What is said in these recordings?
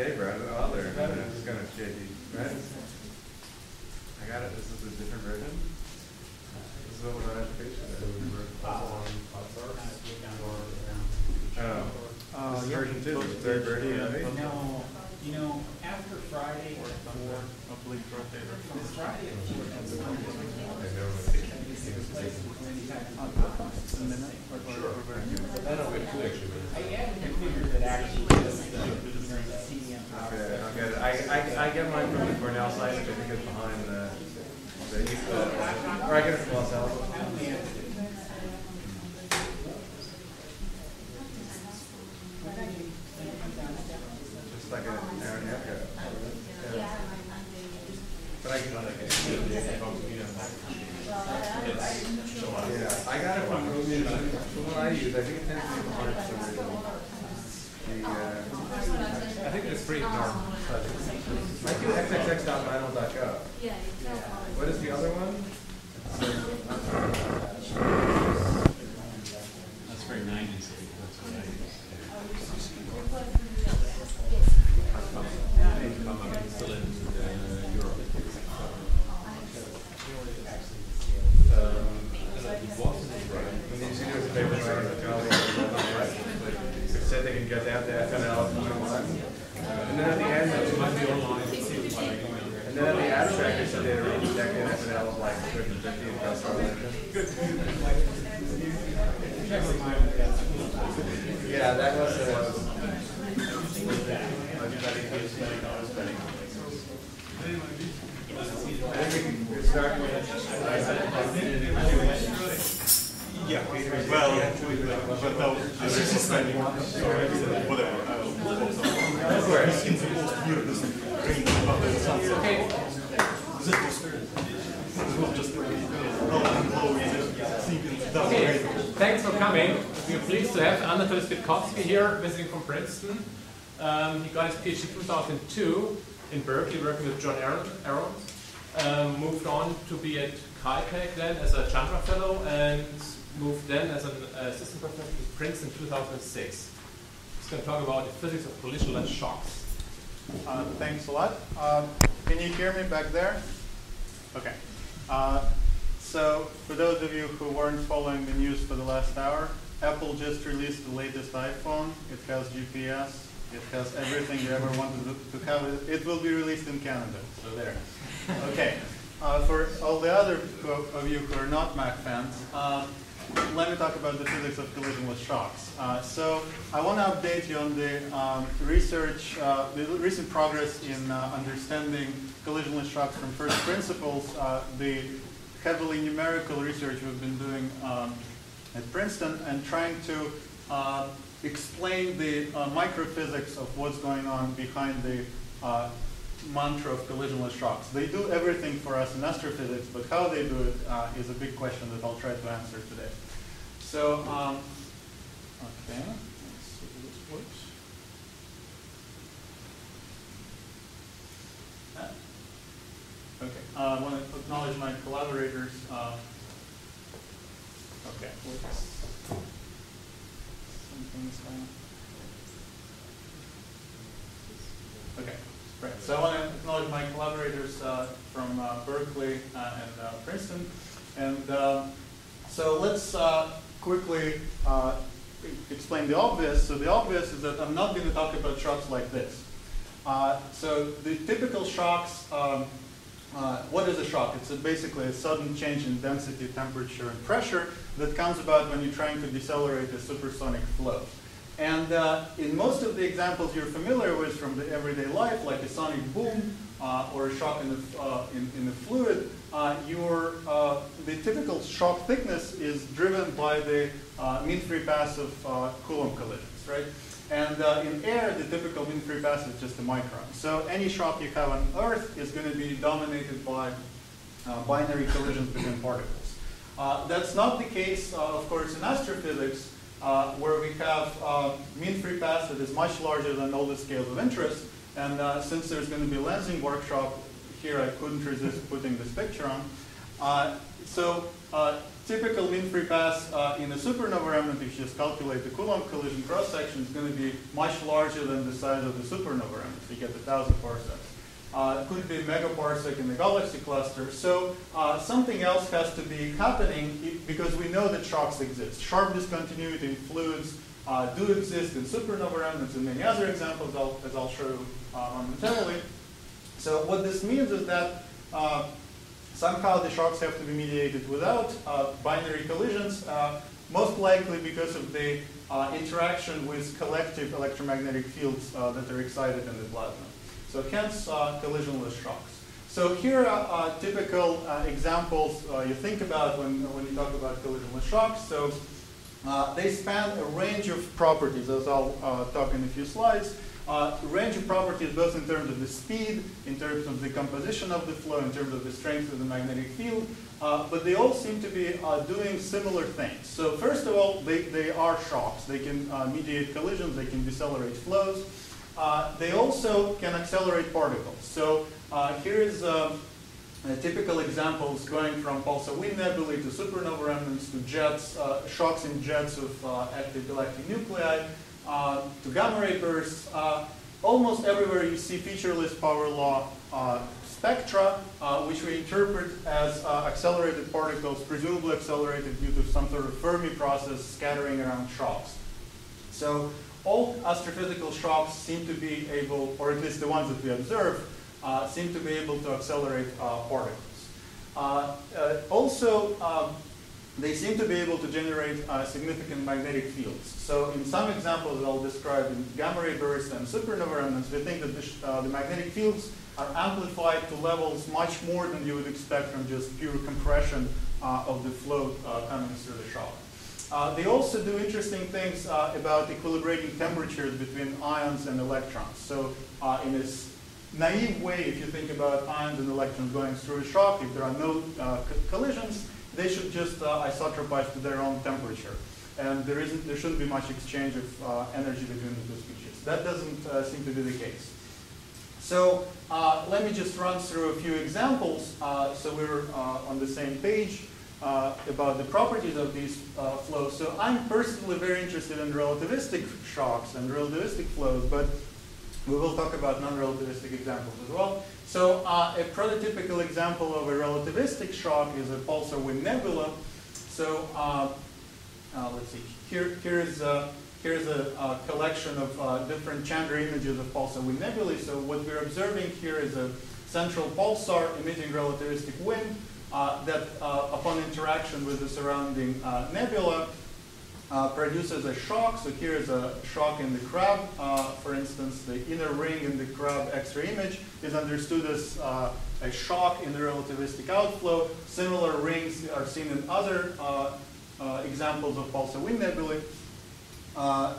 paper, I don't know, other, it's kind of shady, right? I got it, this is a different version. This is what we're on education. Oh, Uh, this is yeah. version two, third version, right? No, you know, after Friday or before, Oblique rotator. this Friday at two, that's one of I the know. six places where they have A minute or, or, or very good. I added a figure that actually does the, you know, the CDM power. Okay, I'll get it. I, I, get mine from the Cornell site, which I think is behind the, the, uh, or I get it from Los Alamos. I only added it. Just like an hour and a half ago. Yeah. But I can. Yeah, I got it from, from what I use, I think it tends to be behind for some reason. The, uh, I think it's pretty normal, but I do xxx.lanl.gov. Yeah, you tell What is the other one? That's very nineties. That's what I Still in uh, Europe. When you see there's a paper writing the Charlie, it said they can get that to FNL if you want. And then at the end, it must be online. And then at the abstract, they said they were rejecting FNL of like fifty fifty and Castro. Yeah, that was, uh, I think we can start Yeah, well, but no, this is just like, whatever. uh, Of course. It's supposed to hear this green about the sunset. This was- this was just like, low and low, it's sinking down. Okay, thanks for coming. We are pleased to have Anatoly Spitkovsky here, visiting from Princeton. Um, he got his PhD in 2002 in Berkeley, working with John Arons. Um, moved on to be at Caltech then as a Chandra Fellow, and moved then as an assistant professor to Princeton in 2006. He's going to talk about the physics of collisionless shocks. Uh, thanks a lot. Um, can you hear me back there? Okay. Uh, so, for those of you who weren't following the news for the last hour, Apple just released the latest iPhone. It has GPS. It has everything you ever wanted to have. It, will be released in Canada. So there. Okay. Uh, for all the other of you who are not Mac fans, um, let me talk about the physics of collisionless shocks. Uh, so I want to update you on the um, research, uh, the recent progress in uh, understanding collisionless shocks from first principles, uh, the heavily numerical research we've been doing um, at Princeton, and trying to uh, explain the uh, microphysics of what's going on behind the uh, mantra of collisionless shocks. They do everything for us in astrophysics, but how they do it uh, is a big question that I'll try to answer today. So, um, okay, let's see if this works. Ah. Okay, uh, I want to acknowledge my collaborators. Uh, okay. Okay, great. So I want to acknowledge my collaborators uh, from uh, Berkeley uh, and uh, Princeton. And um, so let's uh, quickly uh, explain the obvious. So the obvious is that I'm not going to talk about shocks like this. So the typical shocks, um, what is a shock? It's a basically a sudden change in density, temperature, and pressure that comes about when you're trying to decelerate a supersonic flow. And uh, in most of the examples you're familiar with from the everyday life, like a sonic boom uh, or a shock in the, uh, in, in the fluid, uh, your, uh, the typical shock thickness is driven by the uh, mean free path of Coulomb collisions, right? And in air, the typical mean free path is just a micron. So any shock you have on Earth is going to be dominated by binary collisions between particles. Uh, that's not the case, uh, of course, in astrophysics, uh, where we have mean free path that is much larger than all the scales of interest. And since there's going to be a lensing workshop here, I couldn't resist putting this picture on. So typical mean free path uh, in a supernova remnant, if you just calculate the Coulomb collision cross section, is going to be much larger than the size of the supernova remnant. You get a thousand parsecs. Uh, could be megaparsec in the galaxy cluster. So uh, something else has to be happening because we know that shocks exist. Sharp discontinuity in fluids uh, do exist in supernova remnants and many other examples, I'll, as I'll show uh, momentarily. So what this means is that uh, somehow the shocks have to be mediated without uh, binary collisions, most likely because of the interaction with collective electromagnetic fields that are excited in the plasma. So hence collisionless shocks. So here are typical uh, examples uh, you think about when, when you talk about collisionless shocks. So uh, they span a range of properties, as I'll talk in a few slides. Uh, range of properties both in terms of the speed, in terms of the composition of the flow, in terms of the strength of the magnetic field, uh, but they all seem to be uh, doing similar things. So first of all, they, they are shocks. They can mediate collisions, they can decelerate flows. Uh, they also can accelerate particles. So uh, here is um, typical examples going from pulsar wind nebulae to supernova remnants to jets, uh, shocks in jets of uh, active galactic nuclei, to gamma ray bursts. Almost everywhere you see featureless power law spectra, which we interpret as accelerated particles, presumably accelerated due to some sort of Fermi process scattering around shocks. So all astrophysical shocks seem to be able, or at least the ones that we observe, uh, seem to be able to accelerate uh, particles. Uh, uh, also, um, they seem to be able to generate uh, significant magnetic fields. So in some examples that I'll describe in gamma ray bursts and supernova remnants, we think that the, uh, the magnetic fields are amplified to levels much more than you would expect from just pure compression of the flow coming through the shock. Uh, they also do interesting things uh, about equilibrating temperatures between ions and electrons. So uh, in this naive way, if you think about ions and electrons going through a shock, if there are no uh, co- collisions, they should just uh, isotropize to their own temperature. And there, isn't, there shouldn't be much exchange of energy between the two species. That doesn't seem to be the case. So let me just run through a few examples so we're on the same page uh, about the properties of these uh, flows. So I'm personally very interested in relativistic shocks and relativistic flows, but we will talk about non-relativistic examples as well. So uh, a prototypical example of a relativistic shock is a pulsar wind nebula. So uh, uh, let's see, here, here's, uh, here's a, uh collection of uh, different Chandra images of pulsar wind nebulae. So what we're observing here is a central pulsar emitting relativistic wind that uh, upon interaction with the surrounding uh, nebula uh, produces a shock. So here is a shock in the crab. Uh, for instance, the inner ring in the crab X-ray image is understood as uh, a shock in the relativistic outflow. Similar rings are seen in other uh, uh, examples of pulsar wind nebulae. Uh,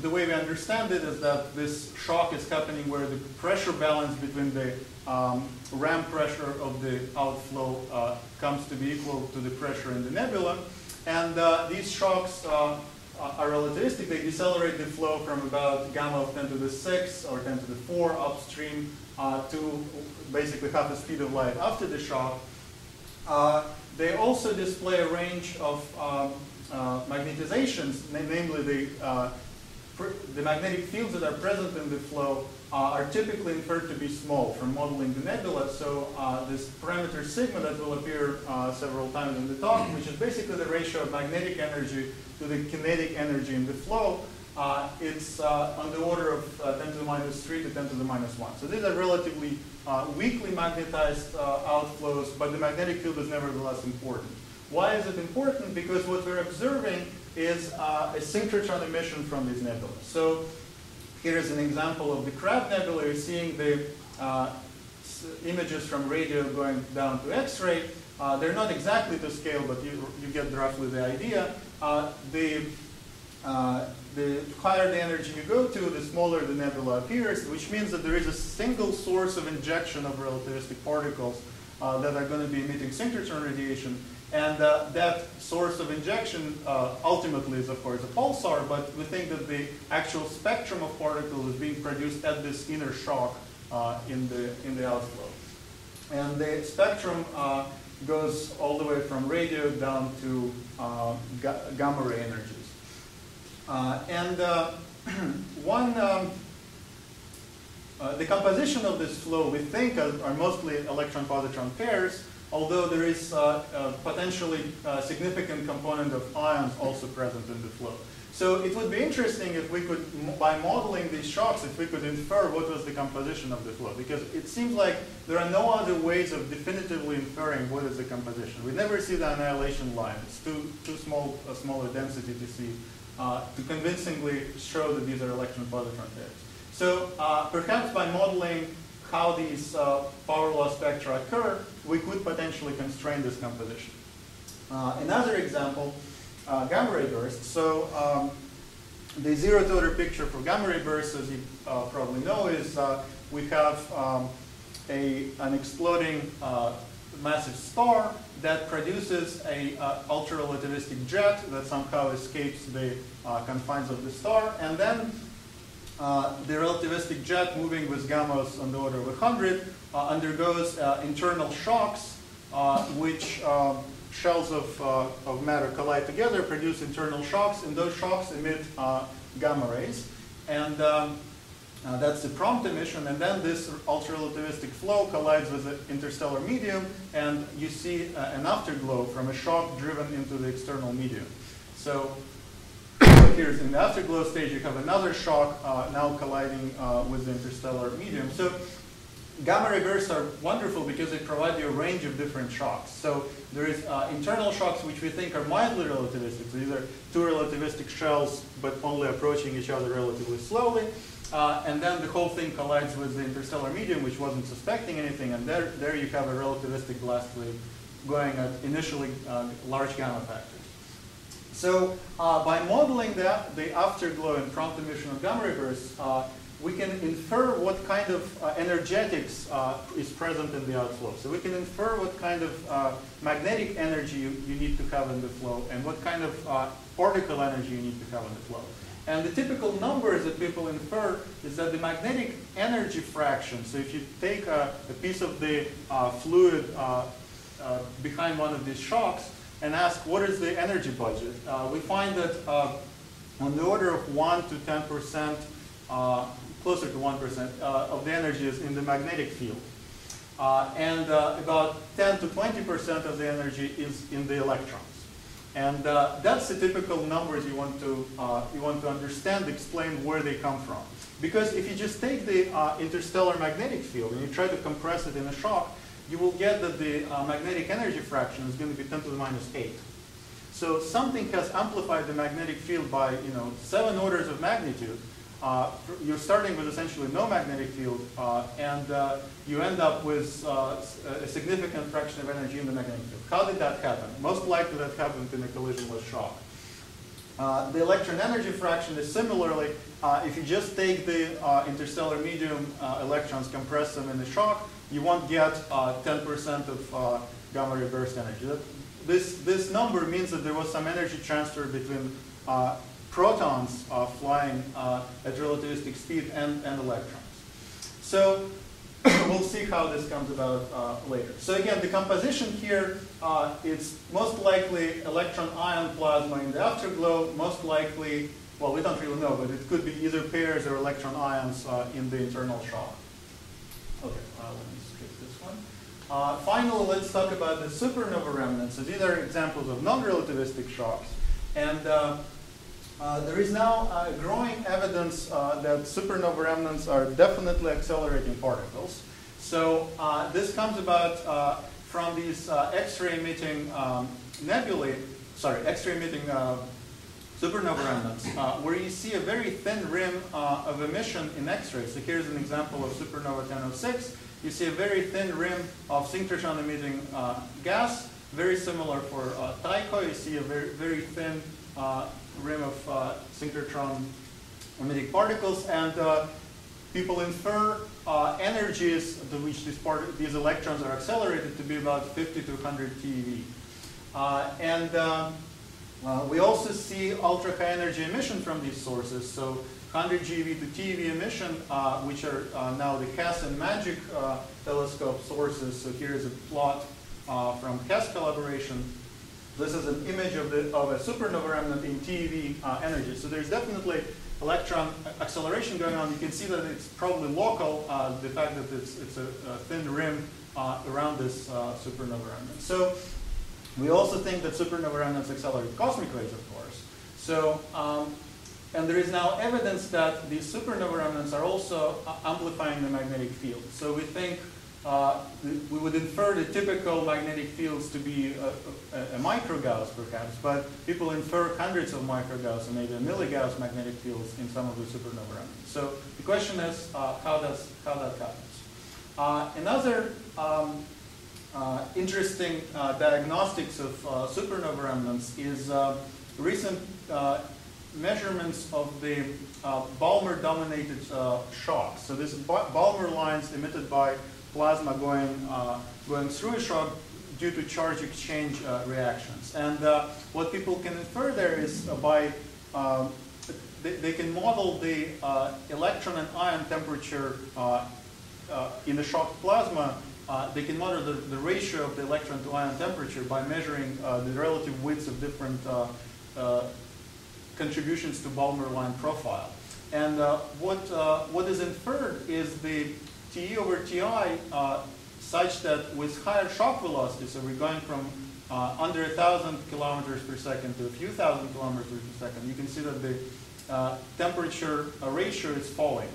the way we understand it is that this shock is happening where the pressure balance between the um, ram pressure of the outflow uh, comes to be equal to the pressure in the nebula. And uh, these shocks uh, are relativistic. They decelerate the flow from about gamma of 10 to the 6 or 10 to the 4 upstream uh, to basically half the speed of light after the shock. Uh, they also display a range of um, uh, magnetizations, namely the, uh, the magnetic fields that are present in the flow uh, are typically inferred to be small from modeling the nebula. So uh, this parameter sigma that will appear uh, several times in the talk, which is basically the ratio of magnetic energy to the kinetic energy in the flow, uh, it's uh, on the order of uh, 10 to the minus 3 to 10 to the minus 1. So these are relatively uh, weakly magnetized uh, outflows, but the magnetic field is nevertheless important. Why is it important? Because what we're observing is uh, a synchrotron emission from these nebulae. So here is an example of the Crab Nebula. You're seeing the uh, images from radio going down to X-ray. Uh, they're not exactly to scale, but you, you get roughly the idea. Uh, the, uh, the higher the energy you go to, the smaller the nebula appears, which means that there is a single source of injection of relativistic particles uh, that are going to be emitting synchrotron radiation. And uh, that source of injection uh, ultimately is, of course, a pulsar, but we think that the actual spectrum of particles is being produced at this inner shock uh, in, the, in the outflow. And the spectrum uh, goes all the way from radio down to uh, ga- gamma ray energies. Uh, and one, um, the composition of this flow we think are, are mostly electron-positron pairs, although there is uh, a potentially uh, significant component of ions also present in the flow. So it would be interesting if we could, by modeling these shocks, if we could infer what was the composition of the flow, because it seems like there are no other ways of definitively inferring what is the composition. We never see the annihilation line. It's too, too small, a smaller density to see, uh, to convincingly show that these are electron-positron pairs. So uh, perhaps by modeling how these uh, power law spectra occur, we could potentially constrain this composition. Uh, another example, uh, gamma ray bursts. So um, the to order picture for gamma ray bursts, as you uh, probably know, is uh, we have um, a, an exploding uh, massive star that produces a uh, ultra-relativistic jet that somehow escapes the confines of the star, and then the relativistic jet moving with gammas on the order of 100 uh, undergoes uh, internal shocks, uh, which um, shells of, uh, of matter collide together, produce internal shocks, and those shocks emit uh, gamma rays. And um, uh, that's the prompt emission, and then this ultra-relativistic flow collides with the interstellar medium, and you see uh, an afterglow from a shock driven into the external medium. So here's in the afterglow stage, you have another shock uh, now colliding uh, with the interstellar medium. So gamma ray bursts are wonderful because they provide you a range of different shocks. So there is uh, internal shocks which we think are mildly relativistic. So these are two relativistic shells, but only approaching each other relatively slowly. Uh, and then the whole thing collides with the interstellar medium, which wasn't suspecting anything. And there, there you have a relativistic blast wave going at initially uh, large gamma factors. So uh, by modeling the, the afterglow and prompt emission of gamma ray bursts, uh, we can infer what kind of uh, energetics uh, is present in the outflow. So we can infer what kind of uh, magnetic energy you, you need to have in the flow and what kind of uh, particle energy you need to have in the flow. And the typical numbers that people infer is that the magnetic energy fraction, so if you take a, a piece of the uh, fluid uh, behind one of these shocks and ask what is the energy budget, we find that on the order of 1 to 10 percent, uh, closer to 1 percent uh, of the energy is in the magnetic field. Uh, and uh, about 10 to 20 percent of the energy is in the electrons. And that's the typical numbers you want to you want to understand, explain where they come from. Because if you just take the uh, interstellar magnetic field and you try to compress it in a shock, you will get that the uh, magnetic energy fraction is going to be 10 to the minus 8. So something has amplified the magnetic field by you know seven orders of magnitude. Uh, you're starting with essentially no magnetic field, uh, and uh, you end up with uh, a significant fraction of energy in the magnetic field. How did that happen? Most likely that happened in a collisionless shock. Uh, the electron energy fraction is similarly, uh, if you just take the interstellar medium electrons, compress them in the shock, you won't get 10% of gamma burst energy. That, this, this number means that there was some energy transfer between protons are flying uh, at relativistic speed and, and electrons. So we'll see how this comes about uh, later. So again, the composition here, uh, it's most likely electron ion plasma in the afterglow, most likely, well, we don't really know, but it could be either pairs or electron ions uh, in the internal shock. Okay, uh, let me skip this one. Uh, finally, let's talk about the supernova remnants. So these are examples of non-relativistic shocks. And uh, there is now uh, growing evidence uh, that supernova remnants are definitely accelerating particles. So uh, this comes about uh, from these X-ray emitting um, nebulae, sorry, X-ray emitting supernova remnants, where you see a very thin rim of emission in X-ray. So here's an example of supernova 1006. You see a very thin rim of synchrotron emitting gas, very similar for uh, Tycho. You see a very, very thin rim of uh, synchrotron emitting particles, and uh, people infer uh, energies to which these, these electrons are accelerated to be about 50 to 100 TeV. Uh, and um, uh, we also see ultra high energy emission from these sources. So 100 GeV to TeV emission, uh, which are now the HESS and MAGIC telescope sources. So here is a plot from Hess collaboration. This is an image of, the, of a supernova remnant in TeV uh, energy. So there's definitely electron acceleration going on. You can see that it's probably local, uh, the fact that it's, it's a, a thin rim uh, around this uh, supernova remnant. So we also think that supernova remnants accelerate cosmic rays, of course. So, um, and there is now evidence that these supernova remnants are also uh, amplifying the magnetic field. So we think uh, we would infer the typical magnetic fields to be a, a, a microgauss perhaps, but people infer hundreds of microgauss and maybe a milligauss magnetic fields in some of the supernova remnants. So the question is uh, how, does, how that happens. Uh, another um, uh, interesting uh, diagnostics of uh, supernova remnants is recent measurements of the Balmer-dominated shocks. So this Balmer lines emitted by plasma going, uh, going through a shock due to charge exchange uh, reactions. And uh, what people can infer there is uh, by, um, they, they, can model the uh, electron and ion temperature uh, in the shocked plasma. they can model the, the, ratio of the electron to ion temperature by measuring the relative widths of different contributions to Balmer line profile. And what, what is inferred is the Te over Ti uh, such that with higher shock velocity, so we're going from uh, under a thousand kilometers per second to a few thousand kilometers per second, you can see that the uh, temperature uh, ratio is falling.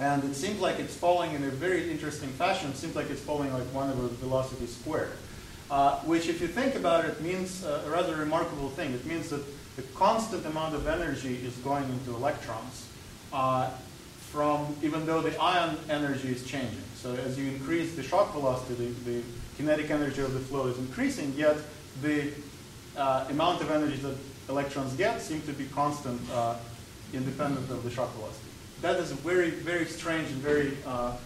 And it seems like it's falling in a very interesting fashion. It seems like it's falling like one over velocity squared. Uh, which, if you think about it, means uh, a rather remarkable thing. It means that the constant amount of energy is going into electrons from, even though the ion energy is changing. So as you increase the shock velocity, the, the kinetic energy of the flow is increasing, yet the uh, amount of energy that electrons get seem to be constant, uh, independent of the shock velocity. That is very, very strange and very, uh,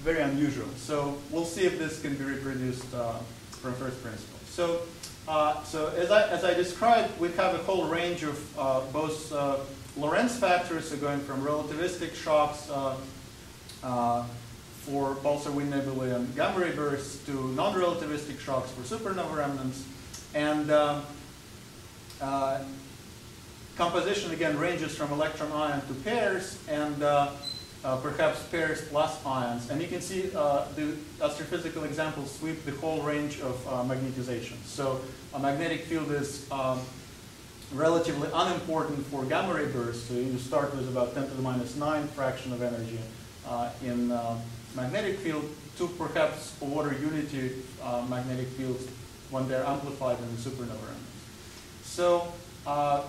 very unusual. So we'll see if this can be reproduced uh, from first principles. So, uh, so as I, as I described, we have a whole range of uh, both Lorentz factors are going from relativistic shocks uh, uh, for pulsar wind nebulae and gamma ray bursts to non-relativistic shocks for supernova remnants. And uh, uh composition, again, ranges from electron ion to pairs and uh, uh, perhaps pairs plus ions. And you can see the astrophysical examples sweep the whole range of magnetization. So a magnetic field is um, relatively unimportant for gamma ray bursts. So you start with about 10 to the minus 9 fraction of energy uh, in uh, magnetic field to perhaps order unity uh, magnetic fields when they're amplified in the supernova. So, uh,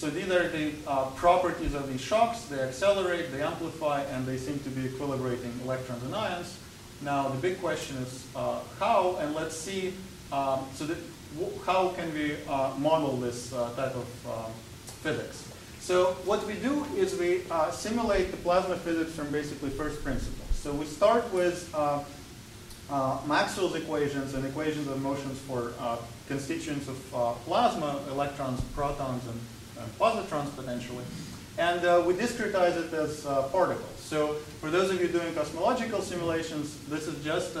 so these are the uh, properties of these shocks. They accelerate, they amplify, and they seem to be equilibrating electrons and ions. Now the big question is uh, how, and let's see, um, so how can we uh, model this uh, type of um, physics? So what we do is we uh, simulate the plasma physics from basically first principles. So we start with uh, Maxwell's equations and equations of motions for constituents of plasma, electrons, protons, and, and positrons potentially. And we discretize it as particles. So for those of you doing cosmological simulations, this is just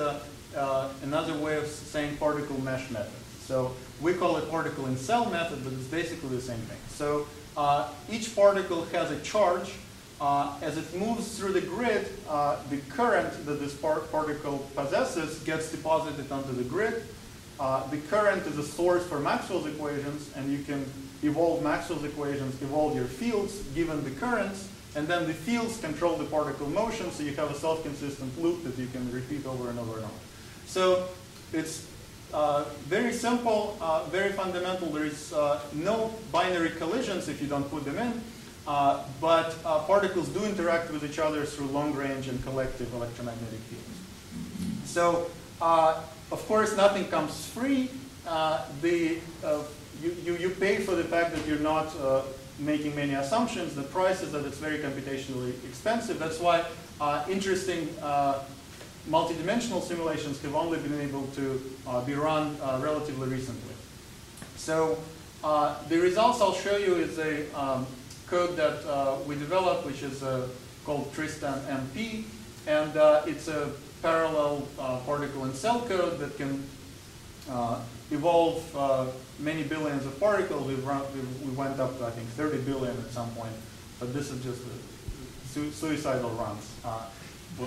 another way of saying particle mesh method. So we call it particle in cell method, but it's basically the same thing. So uh, each particle has a charge. Uh, as it moves through the grid, uh, the current that this part particle possesses gets deposited onto the grid. Uh, the current is a source for Maxwell's equations, and you can evolve Maxwell's equations, evolve your fields given the currents, and then the fields control the particle motion, so you have a self-consistent loop that you can repeat over and over and over. So it's uh, very simple, uh, very fundamental. There is uh, no binary collisions if you don't put them in, uh, but uh, particles do interact with each other through long range and collective electromagnetic fields. So, of course, nothing comes free. the, you, you, you, pay for the fact that you're not making many assumptions. The price is that it's very computationally expensive. That's why interesting multidimensional simulations have only been able to uh, be run uh, relatively recently. So uh, the results I'll show you is a um, code that uh, we developed, which is uh, called Tristan MP, and uh, it's a parallel uh, particle and cell code that can uh, evolve uh, many billions of particles. We've run, we, we went up to, I think, 30 billion at some point, but this is just su suicidal runs. Uh,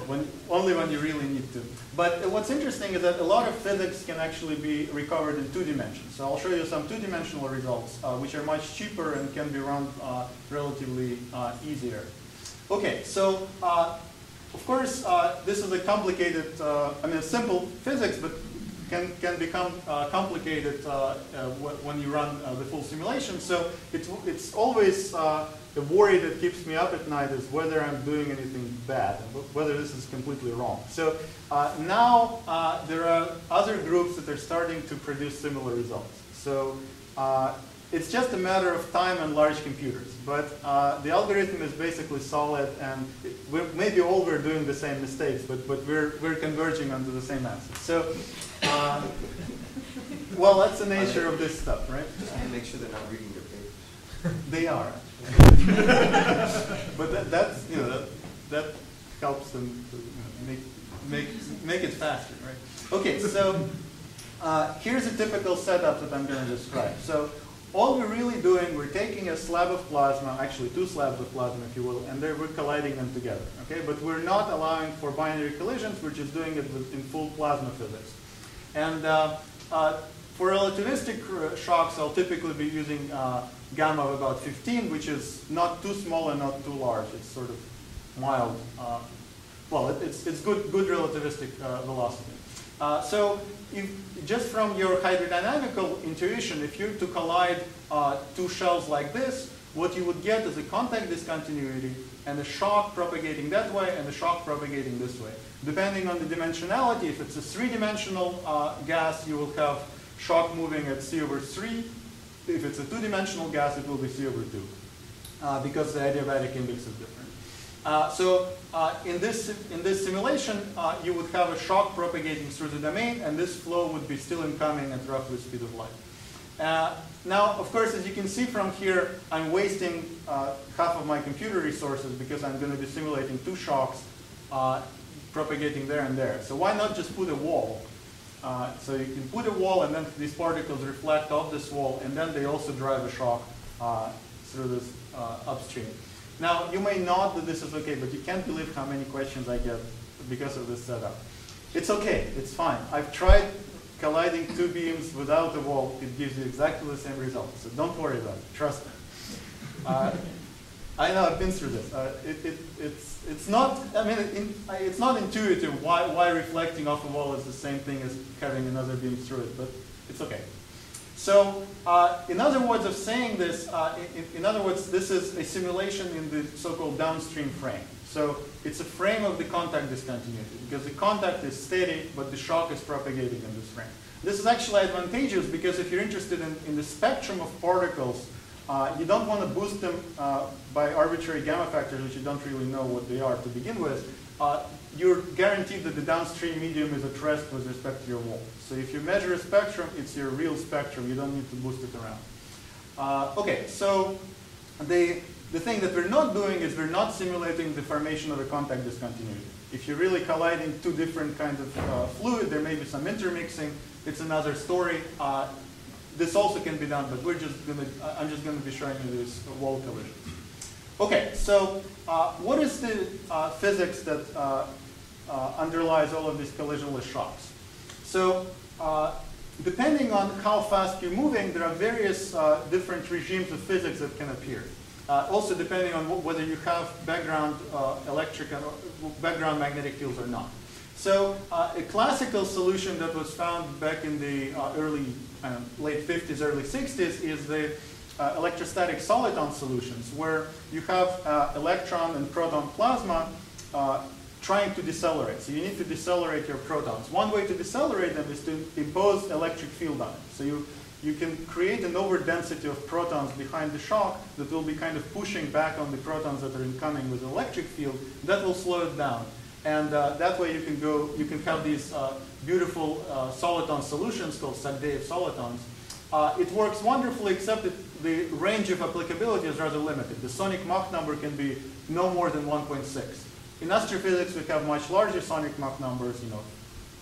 when, only when you really need to. But what's interesting is that a lot of physics can actually be recovered in two dimensions. So I'll show you some two-dimensional results, uh, which are much cheaper and can be run uh, relatively uh, easier. Okay, so uh, of course, uh, this is a complicated, uh, I mean, simple physics, but can, can become uh, complicated uh, uh, when you run uh, the full simulation. So it's, it's always the worry that keeps me up at night is whether I'm doing anything bad, whether this is completely wrong. So now there are other groups that are starting to produce similar results. So it's just a matter of time and large computers. But uh, the algorithm is basically solid, and we're, maybe all we're doing the same mistakes, but, but we're, we're converging onto the same answer. So, uh, well, that's the nature of this stuff, right? Just to make sure they're not reading your papers. They are. but that, that's, you know, that, that helps them to make, make, make it faster, right? Okay, so uh, here's a typical setup that I'm going to describe. So all we're really doing, we're taking a slab of plasma, actually two slabs of plasma, if you will, and we're colliding them together. Okay, but we're not allowing for binary collisions. We're just doing it in full plasma physics. And uh, uh, for relativistic uh, shocks, I'll typically be using uh, gamma of about 15, which is not too small and not too large. It's sort of mild. Uh, well, it, it's it's good good relativistic uh, so if, just from your hydrodynamical intuition, if you to collide uh, two shells like this, what you would get is a contact discontinuity and a shock propagating that way and a shock propagating this way. Depending on the dimensionality, if it's a three-dimensional uh, gas, you will have shock moving at c over 3. If it's a two-dimensional gas, it will be c over 2 uh, because the adiabatic index is different. Uh, so uh, in, this, in this simulation, uh, you would have a shock propagating through the domain, and this flow would be still incoming at roughly speed of light. Uh, now, of course, as you can see from here, I'm wasting uh, half of my computer resources because I'm going to be simulating two shocks propagating there and there. So why not just put a wall? so you can put a wall, and then these particles reflect off this wall, and then they also drive a shock through this upstream. Now, you may not that this is okay, but you can't believe how many questions I get because of this setup. It's okay, it's fine. I've tried colliding two beams without a wall. It gives you exactly the same result. So don't worry about it, trust me. Uh, I know, I've been through this. Uh, it, it, it's, it's not, I mean, it's not intuitive why, why reflecting off a wall is the same thing as having another beam through it, but it's okay. So uh, in other words of saying this, uh, in, in, other words, this is a simulation in the so-called downstream frame. So it's a frame of the contact discontinuity because the contact is steady, but the shock is propagating in this frame. This is actually advantageous because if you're interested in, in the spectrum of particles, uh, you don't want to boost them uh, by arbitrary gamma factors, which you don't really know what they are to begin with. Uh, you're guaranteed that the downstream medium is at rest with respect to your wall. So if you measure a spectrum, it's your real spectrum. You don't need to boost it around. Uh, okay, so the, the thing that we're not doing is we're not simulating the formation of a contact discontinuity. If you're really colliding two different kinds of uh, fluid, there may be some intermixing. It's another story. Uh, this also can be done, but we're just gonna, I'm just going to be showing you this wall collision. Okay, so uh, what is the uh, physics that uh, uh, underlies all of these collisionless shocks. So uh, depending on how fast you're moving, there are various uh, different regimes of physics that can appear. also depending on whether you have background electric, and background magnetic fields or not. So uh, a classical solution that was found back in the uh, early, uh, late 50s, early 60s is the electrostatic soliton solutions, where you have electron and proton plasma trying to decelerate. So you need to decelerate your protons. One way to decelerate them is to impose electric field on it. So you, you can create an overdensity of protons behind the shock that will be kind of pushing back on the protons that are incoming with electric field. That will slow it down. And uh, that way you can go, you can have these uh, beautiful uh, soliton solutions called Sagdeev solitons. Uh, it works wonderfully, except that the range of applicability is rather limited. The sonic Mach number can be no more than 1.6. in astrophysics, we have much larger sonic Mach numbers, you know,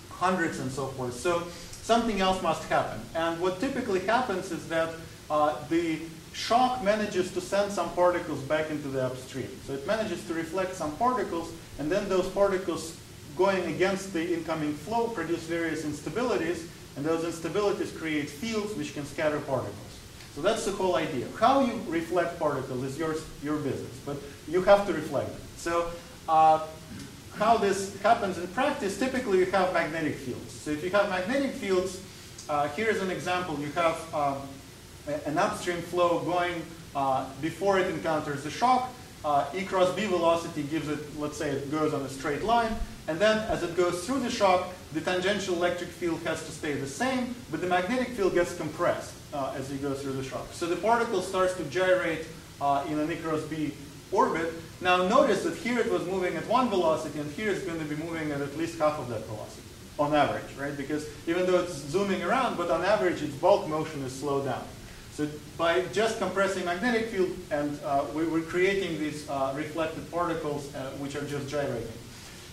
hundreds and so forth. So something else must happen. And what typically happens is that uh, the shock manages to send some particles back into the upstream. So it manages to reflect some particles, and then those particles going against the incoming flow produce various instabilities, and those instabilities create fields which can scatter particles. So that's the whole idea. How you reflect particles is yours, your business, but you have to reflect them. So uh, how this happens in practice, typically you have magnetic fields. So if you have magnetic fields, uh, here's an example. You have um, an upstream flow going uh, before it encounters the shock. Uh, E cross B velocity gives it, let's say it goes on a straight line. And then as it goes through the shock, the tangential electric field has to stay the same, but the magnetic field gets compressed uh, as you go through the shock. So the particle starts to gyrate uh, in an E cross B orbit. Now notice that here it was moving at one velocity, and here it's going to be moving at at least half of that velocity, on average, right? Because even though it's zooming around, but on average its bulk motion is slowed down. So by just compressing magnetic field, and uh, we, are creating these uh, reflected particles uh, which are just gyrating.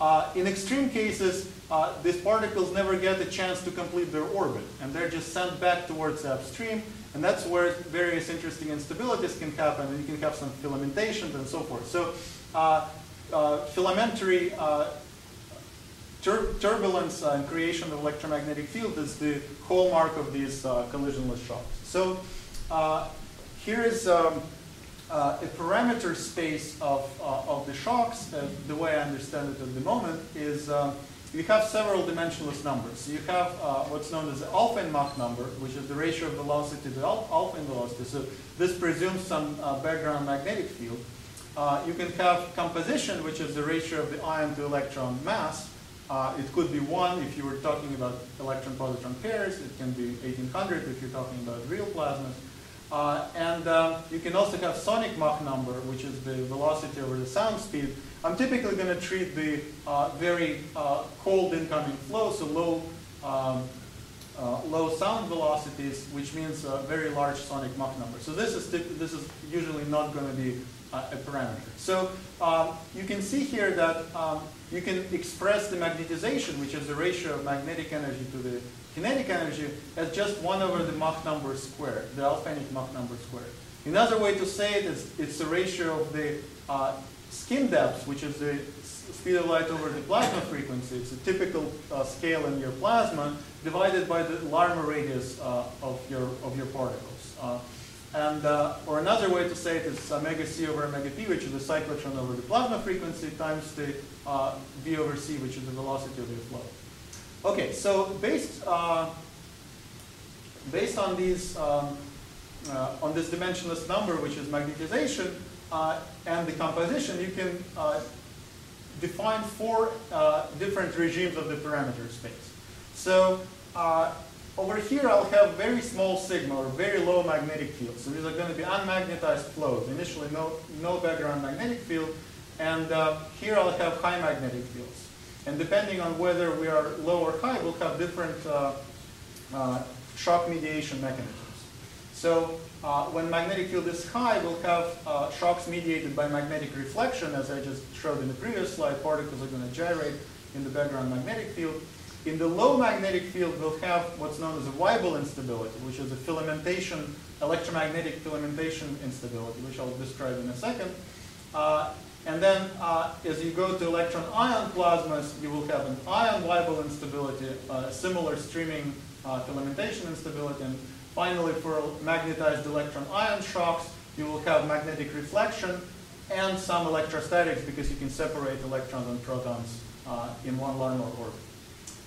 Uh, in extreme cases, uh, these particles never get a chance to complete their orbit, and they're just sent back towards upstream, and that's where various interesting instabilities can happen, and you can have some filamentations and so forth. So uh, filamentary tur turbulence and creation of electromagnetic field is the hallmark of these collisionless shocks. So uh, here is um, uh, a parameter space of, uh, of the shocks. Uh, the way I understand it at the moment is um, you have several dimensionless numbers. You have uh, what's known as the Alfvén Mach number, which is the ratio of velocity to al Alfvén velocity. So this presumes some uh, background magnetic field. you can have composition, which is the ratio of the ion to electron mass. it could be 1 if you were talking about electron-positron pairs. It can be 1800 if you're talking about real plasmas. Uh, and uh, you can also have sonic Mach number, which is the velocity over the sound speed. I'm typically going to treat the uh, very uh, cold incoming flow, so low, um, uh, low sound velocities, which means a very large sonic Mach number. So this is, this is usually not going to be a parameter. So um, you can see here that um, you can express the magnetization, which is the ratio of magnetic energy to the kinetic energy as just 1 over the Mach number squared, the Alfvénic Mach number squared. Another way to say it is it's the ratio of the uh, skin depth, which is the speed of light over the plasma frequency. It's a typical uh, scale in your plasma divided by the Larmor radius uh, of, your, of your particles. Uh, and, uh, or another way to say it is omega c over omega p, which is the cyclotron over the plasma frequency, times the uh, v over c, which is the velocity of your flow. Okay, so based uh, based on these um, uh, on this dimensionless number, which is magnetization, uh, and the composition, you can uh, define four uh, different regimes of the parameter space. So uh, over here, I'll have very small sigma or very low magnetic field. So these are going to be unmagnetized flows. Initially, no no background magnetic field, and here I'll have high magnetic fields. And depending on whether we are low or high, we'll have different uh, uh, shock mediation mechanisms. So uh, when magnetic field is high, we'll have uh, shocks mediated by magnetic reflection, as I just showed in the previous slide. Particles are going to gyrate in the background magnetic field. In the low magnetic field, we'll have what's known as a Weibel instability, which is a filamentation, electromagnetic filamentation instability, which I'll describe in a second. Uh, and then uh, as you go to electron ion plasmas, you will have an ion Weibel instability, uh, similar streaming filamentation instability. And finally, for magnetized electron ion shocks, you will have magnetic reflection and some electrostatics because you can separate electrons and protons uh, in one Larmor orbit.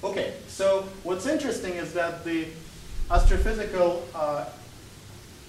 Okay, so what's interesting is that the astrophysical uh,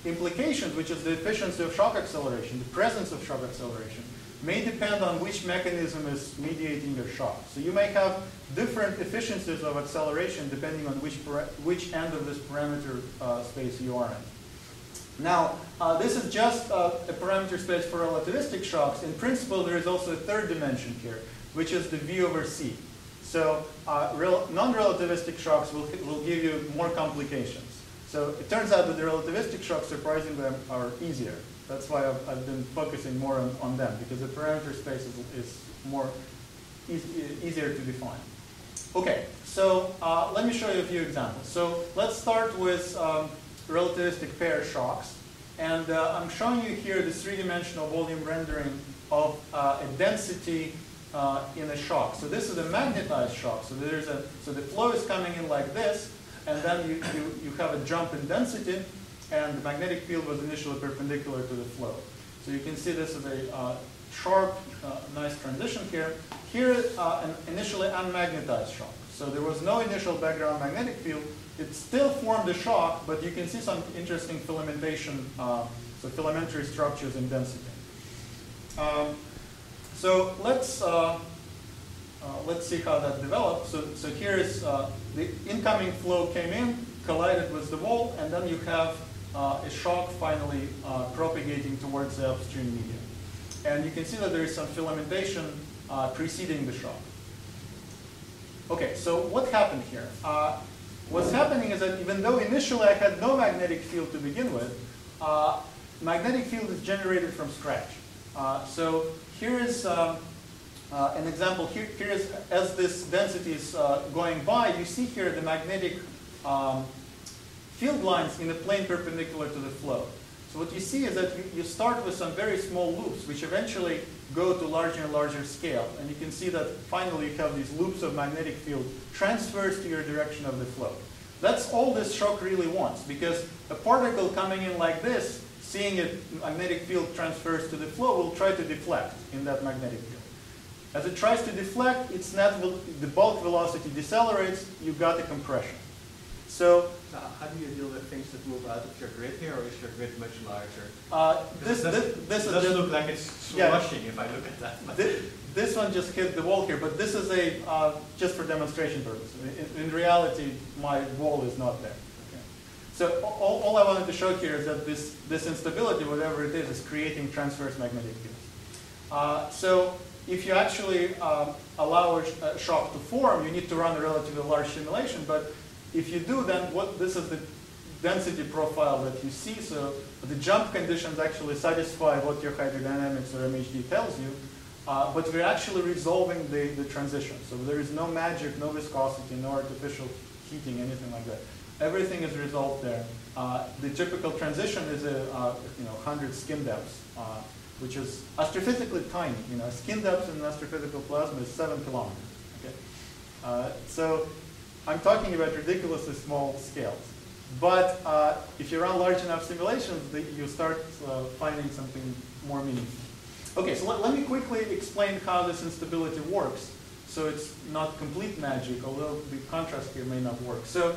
implications, which is the efficiency of shock acceleration, the presence of shock acceleration, may depend on which mechanism is mediating your shock. So you may have different efficiencies of acceleration depending on which, which end of this parameter uh, space you are in. Now, uh, this is just uh, a parameter space for relativistic shocks. In principle, there is also a third dimension here, which is the V over C. So uh, non-relativistic shocks will, will give you more complications. So it turns out that the relativistic shocks, surprisingly, are easier. That's why I've, I've been focusing more on, on them because the parameter space is, is more eas- easier to define. Okay, so uh, let me show you a few examples. So let's start with um, relativistic pair shocks. And uh, I'm showing you here this three-dimensional volume rendering of uh, a density uh, in a shock. So this is a magnetized shock. So there's a so the flow is coming in like this, and then you, you, you have a jump in density, and the magnetic field was initially perpendicular to the flow. So you can see this is a uh, sharp, uh, nice transition here. Here, uh, an initially unmagnetized shock. So there was no initial background magnetic field. It still formed a shock, but you can see some interesting filamentation, uh, so filamentary structures in density. Um, so let's uh, uh, let's see how that developed. So, so here is the incoming flow came in, collided with the wall, and then you have a shock finally uh, propagating towards the upstream medium. And you can see that there is some filamentation uh, preceding the shock. Okay, so what happened here? Uh, what's happening is that even though initially I had no magnetic field to begin with, uh, magnetic field is generated from scratch. Uh, so here is um, uh, an example. Here, here is as this density is uh, going by, you see here the magnetic um, field lines in a plane perpendicular to the flow. So what you see is that you, start with some very small loops, which eventually go to larger and larger scale. And you can see that finally you have these loops of magnetic field transfers to your direction of the flow. That's all this shock really wants, because a particle coming in like this, seeing a magnetic field transfers to the flow, will try to deflect in that magnetic field. As it tries to deflect, its net the bulk velocity decelerates, you got a compression. So So how do you deal with things that move out of your grid here, or is your grid much larger? uh, this, this, this doesn't look like it's Yeah. swashing if I look at that. This, this one just hit the wall here, but this is a, uh, just for demonstration purposes. In, in reality, my wall is not there. Okay. So all, all I wanted to show here is that this, this instability, whatever it is, is creating transverse magnetic fields. Uh, so if you actually um, allow a, sh- a shock to form, you need to run a relatively large simulation, but if you do, then what this is the density profile that you see. So the jump conditions actually satisfy what your hydrodynamics or MHD tells you, uh, but we're actually resolving the, the transition. So there is no magic, no viscosity, no artificial heating, anything like that. Everything is resolved there. Uh, the typical transition is a uh, you know 100 skin depths, uh, which is astrophysically tiny. You know, skin depth in astrophysical plasma is seven kilometers. Okay, uh, so I'm talking about ridiculously small scales. But uh, if you run large enough simulations, you start uh, finding something more meaningful. Okay, so let, let me quickly explain how this instability works. So it's not complete magic, although the contrast here may not work. So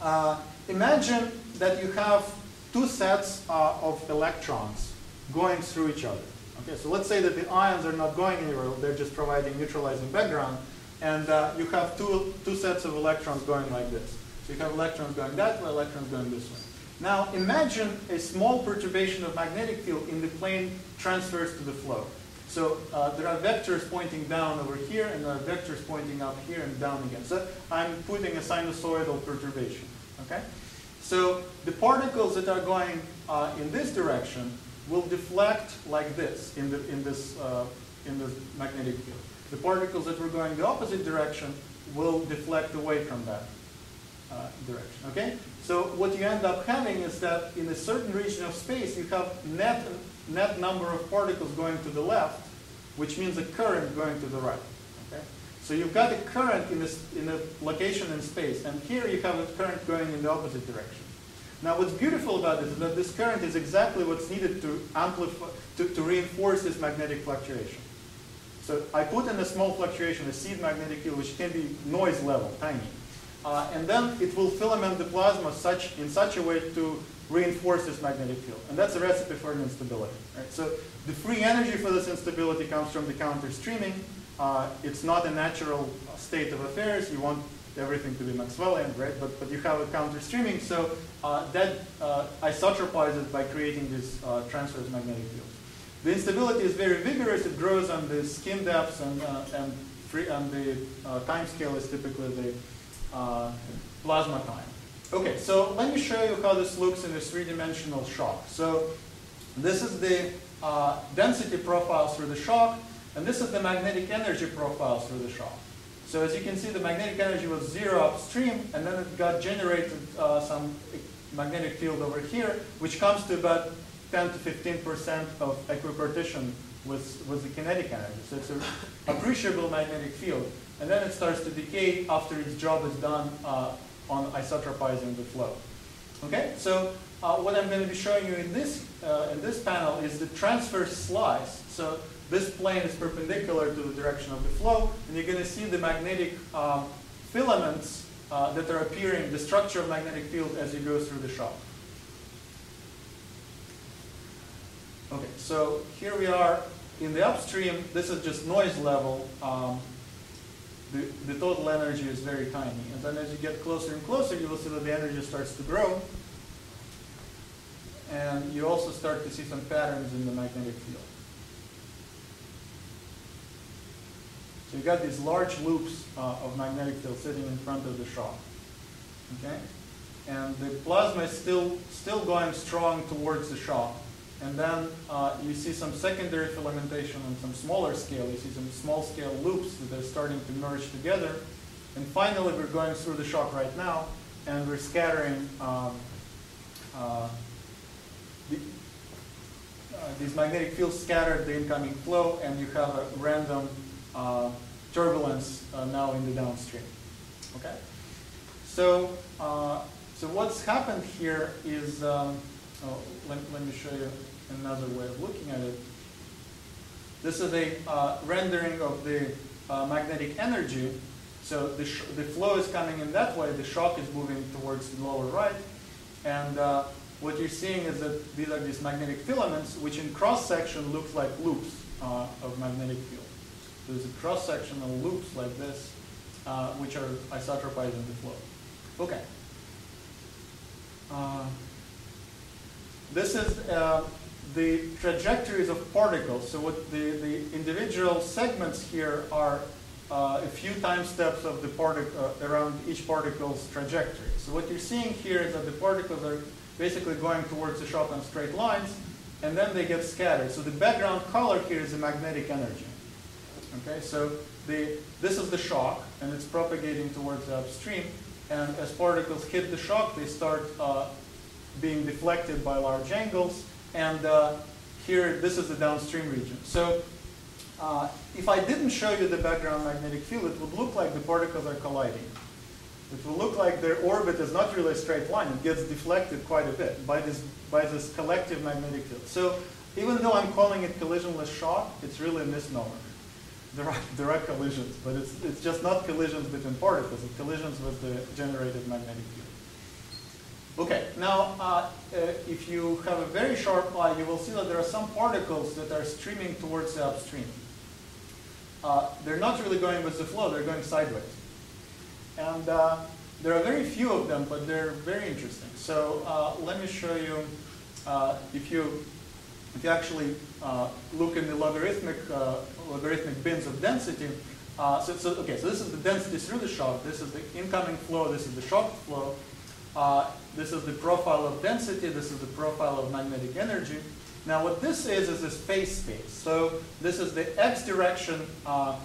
uh, imagine that you have two sets uh, of electrons going through each other. Okay, so let's say that the ions are not going anywhere; they're just providing neutralizing background, and uh, you have two two sets of electrons going like this. So you have electrons going that way, electrons going this way. Now imagine a small perturbation of magnetic field in the plane transfers to the flow. So uh, there are vectors pointing down over here, and there are vectors pointing up here and down again. So I'm putting a sinusoidal perturbation. Okay. So the particles that are going uh, in this direction will deflect like this in, the, in this uh, in this magnetic field. The particles that were going the opposite direction will deflect away from that uh, direction. Okay. So what you end up having is that in a certain region of space you have net net number of particles going to the left, which means a current going to the right. Okay? So you've got a current in, this, in a location in space, and here you have a current going in the opposite direction. Now what's beautiful about this is that this current is exactly what's needed to amplify, to, to reinforce this magnetic fluctuation. So I put in a small fluctuation, a seed magnetic field, which can be noise level, tiny. Uh, and then it will filament the plasma such, in such a way to reinforce this magnetic field. And that's a recipe for an instability. Right? So the free energy for this instability comes from the counter streaming. Uh, it's not a natural state of affairs. You want everything to be Maxwellian, right? But, but you have a counter streaming, so uh, that uh, isotropizes by creating these uh, transverse magnetic fields. The instability is very vigorous. It grows on the skin depths, and, uh, and, free, the uh, time scale is typically the uh, plasma time. Okay, so let me show you how this looks in a three-dimensional shock. So This is the uh, density profiles for the shock, and this is the magnetic energy profiles for the shock. So as you can see, the magnetic energy was zero upstream, and then it got generated uh, some magnetic field over here, which comes to about 10 to 15 percent of equipartition with, with the kinetic energy. So it's an appreciable magnetic field. And then it starts to decay after its job is done uh, on isotropizing the flow. Okay, so uh, what I'm going to be showing you in this, uh, in this panel is the transverse slice. So this plane is perpendicular to the direction of the flow, and you're going to see the magnetic um, filaments uh, that are appearing, the structure of magnetic field as you go through the shock. Okay, so here we are in the upstream. This is just noise level. Um, the, the total energy is very tiny. And then as you get closer and closer, you will see that the energy starts to grow. And you also start to see some patterns in the magnetic field. So you got these large loops uh, of magnetic field sitting in front of the shock. Okay? And the plasma is still, still going strong towards the shock. And then uh, you see some secondary filamentation on some smaller scale. You see some small scale loops that are starting to merge together. And finally, we're going through the shock right now, and we're scattering um, uh, the, uh, these magnetic fields scattered the incoming flow, and you have a random uh, turbulence uh, now in the downstream. Okay? So, uh, so what's happened here is, um, oh, let, let me show you another way of looking at it. This is a uh, rendering of the uh, magnetic energy. So the, the flow is coming in that way, the shock is moving towards the lower right, and uh, what you're seeing is that these are these magnetic filaments, which in cross-section look like loops uh, of magnetic field. So there's a cross-section of loops like this, uh, which are isotropizing the flow. Okay. This is uh, the trajectories of particles. So what the, the individual segments here are uh, a few time steps of the particle uh, around each particle's trajectory. So what you're seeing here is that the particles are basically going towards the shock on straight lines, and then they get scattered. So the background color here is the magnetic energy. Okay, so the, this is the shock, and it's propagating towards the upstream. And as particles hit the shock, they start uh, being deflected by large angles. And uh, here, this is the downstream region. So uh, if I didn't show you the background magnetic field, it would look like the particles are colliding. It would look like their orbit is not really a straight line. It gets deflected quite a bit by this, by this collective magnetic field. So even though I'm calling it collisionless shock, it's really a misnomer. There are, there are collisions, but it's, it's just not collisions between particles. It's collisions with the generated magnetic field. Okay, now uh, uh, if you have a very sharp eye, you will see that there are some particles that are streaming towards the upstream. Uh, they're not really going with the flow, they're going sideways. And uh, there are very few of them, but they're very interesting. So uh, let me show you, uh, if you if you actually look in the logarithmic logarithmic bins of density, so, so, okay, so this is the density through the shock. This is the incoming flow. This is the shock flow. This is the profile of density. This is the profile of magnetic energy. Now what this is, is a phase space. So this is the x direction, uh,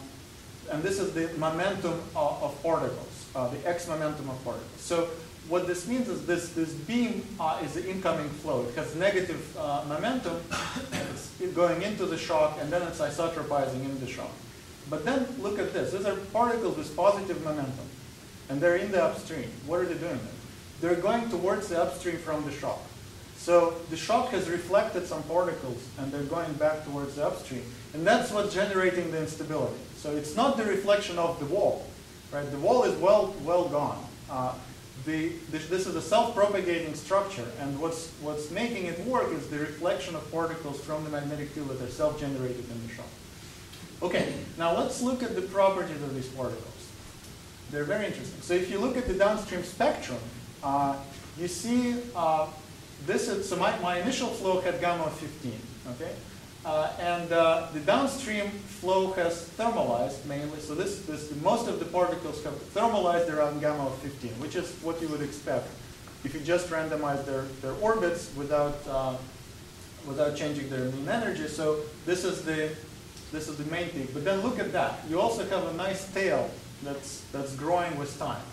and this is the momentum of, of particles, uh, the x momentum of particles. So what this means is this, this beam uh, is the incoming flow. It has negative uh, momentum, it's going into the shock, and then it's isotropizing in the shock. But then look at this. These are particles with positive momentum, and they're in the upstream. What are they doing then? They're going towards the upstream from the shock. So the shock has reflected some particles, and they're going back towards the upstream. And that's what's generating the instability. So it's not the reflection of the wall. Right? The wall is well, well gone. Uh, the, this, this, is a self-propagating structure, and what's, what's making it work is the reflection of particles from the magnetic field that are self-generated in the shock. Okay, now let's look at the properties of these particles. They're very interesting. So if you look at the downstream spectrum, uh, you see uh, this is, so my, my initial flow had gamma of 15, okay? Uh, and uh, the downstream flow has thermalized mainly. So this, this, most of the particles have thermalized around gamma of 15, which is what you would expect if you just randomize their, their orbits without, uh, without changing their mean energy. So this is the this is the main thing. But then look at that. You also have a nice tail that's that's growing with time.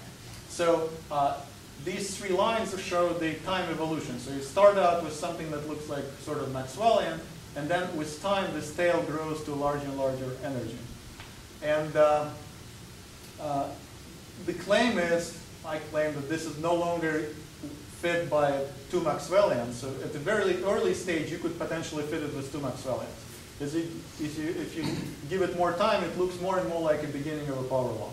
So uh, these three lines show the time evolution. So you start out with something that looks like sort of Maxwellian, and then with time this tail grows to larger and larger energy. And uh, uh, the claim is, I claim that this is no longer fit by two Maxwellians. So at the very early stage, you could potentially fit it with two Maxwellians. If, you, if you give it more time, it looks more and more like a beginning of a power law.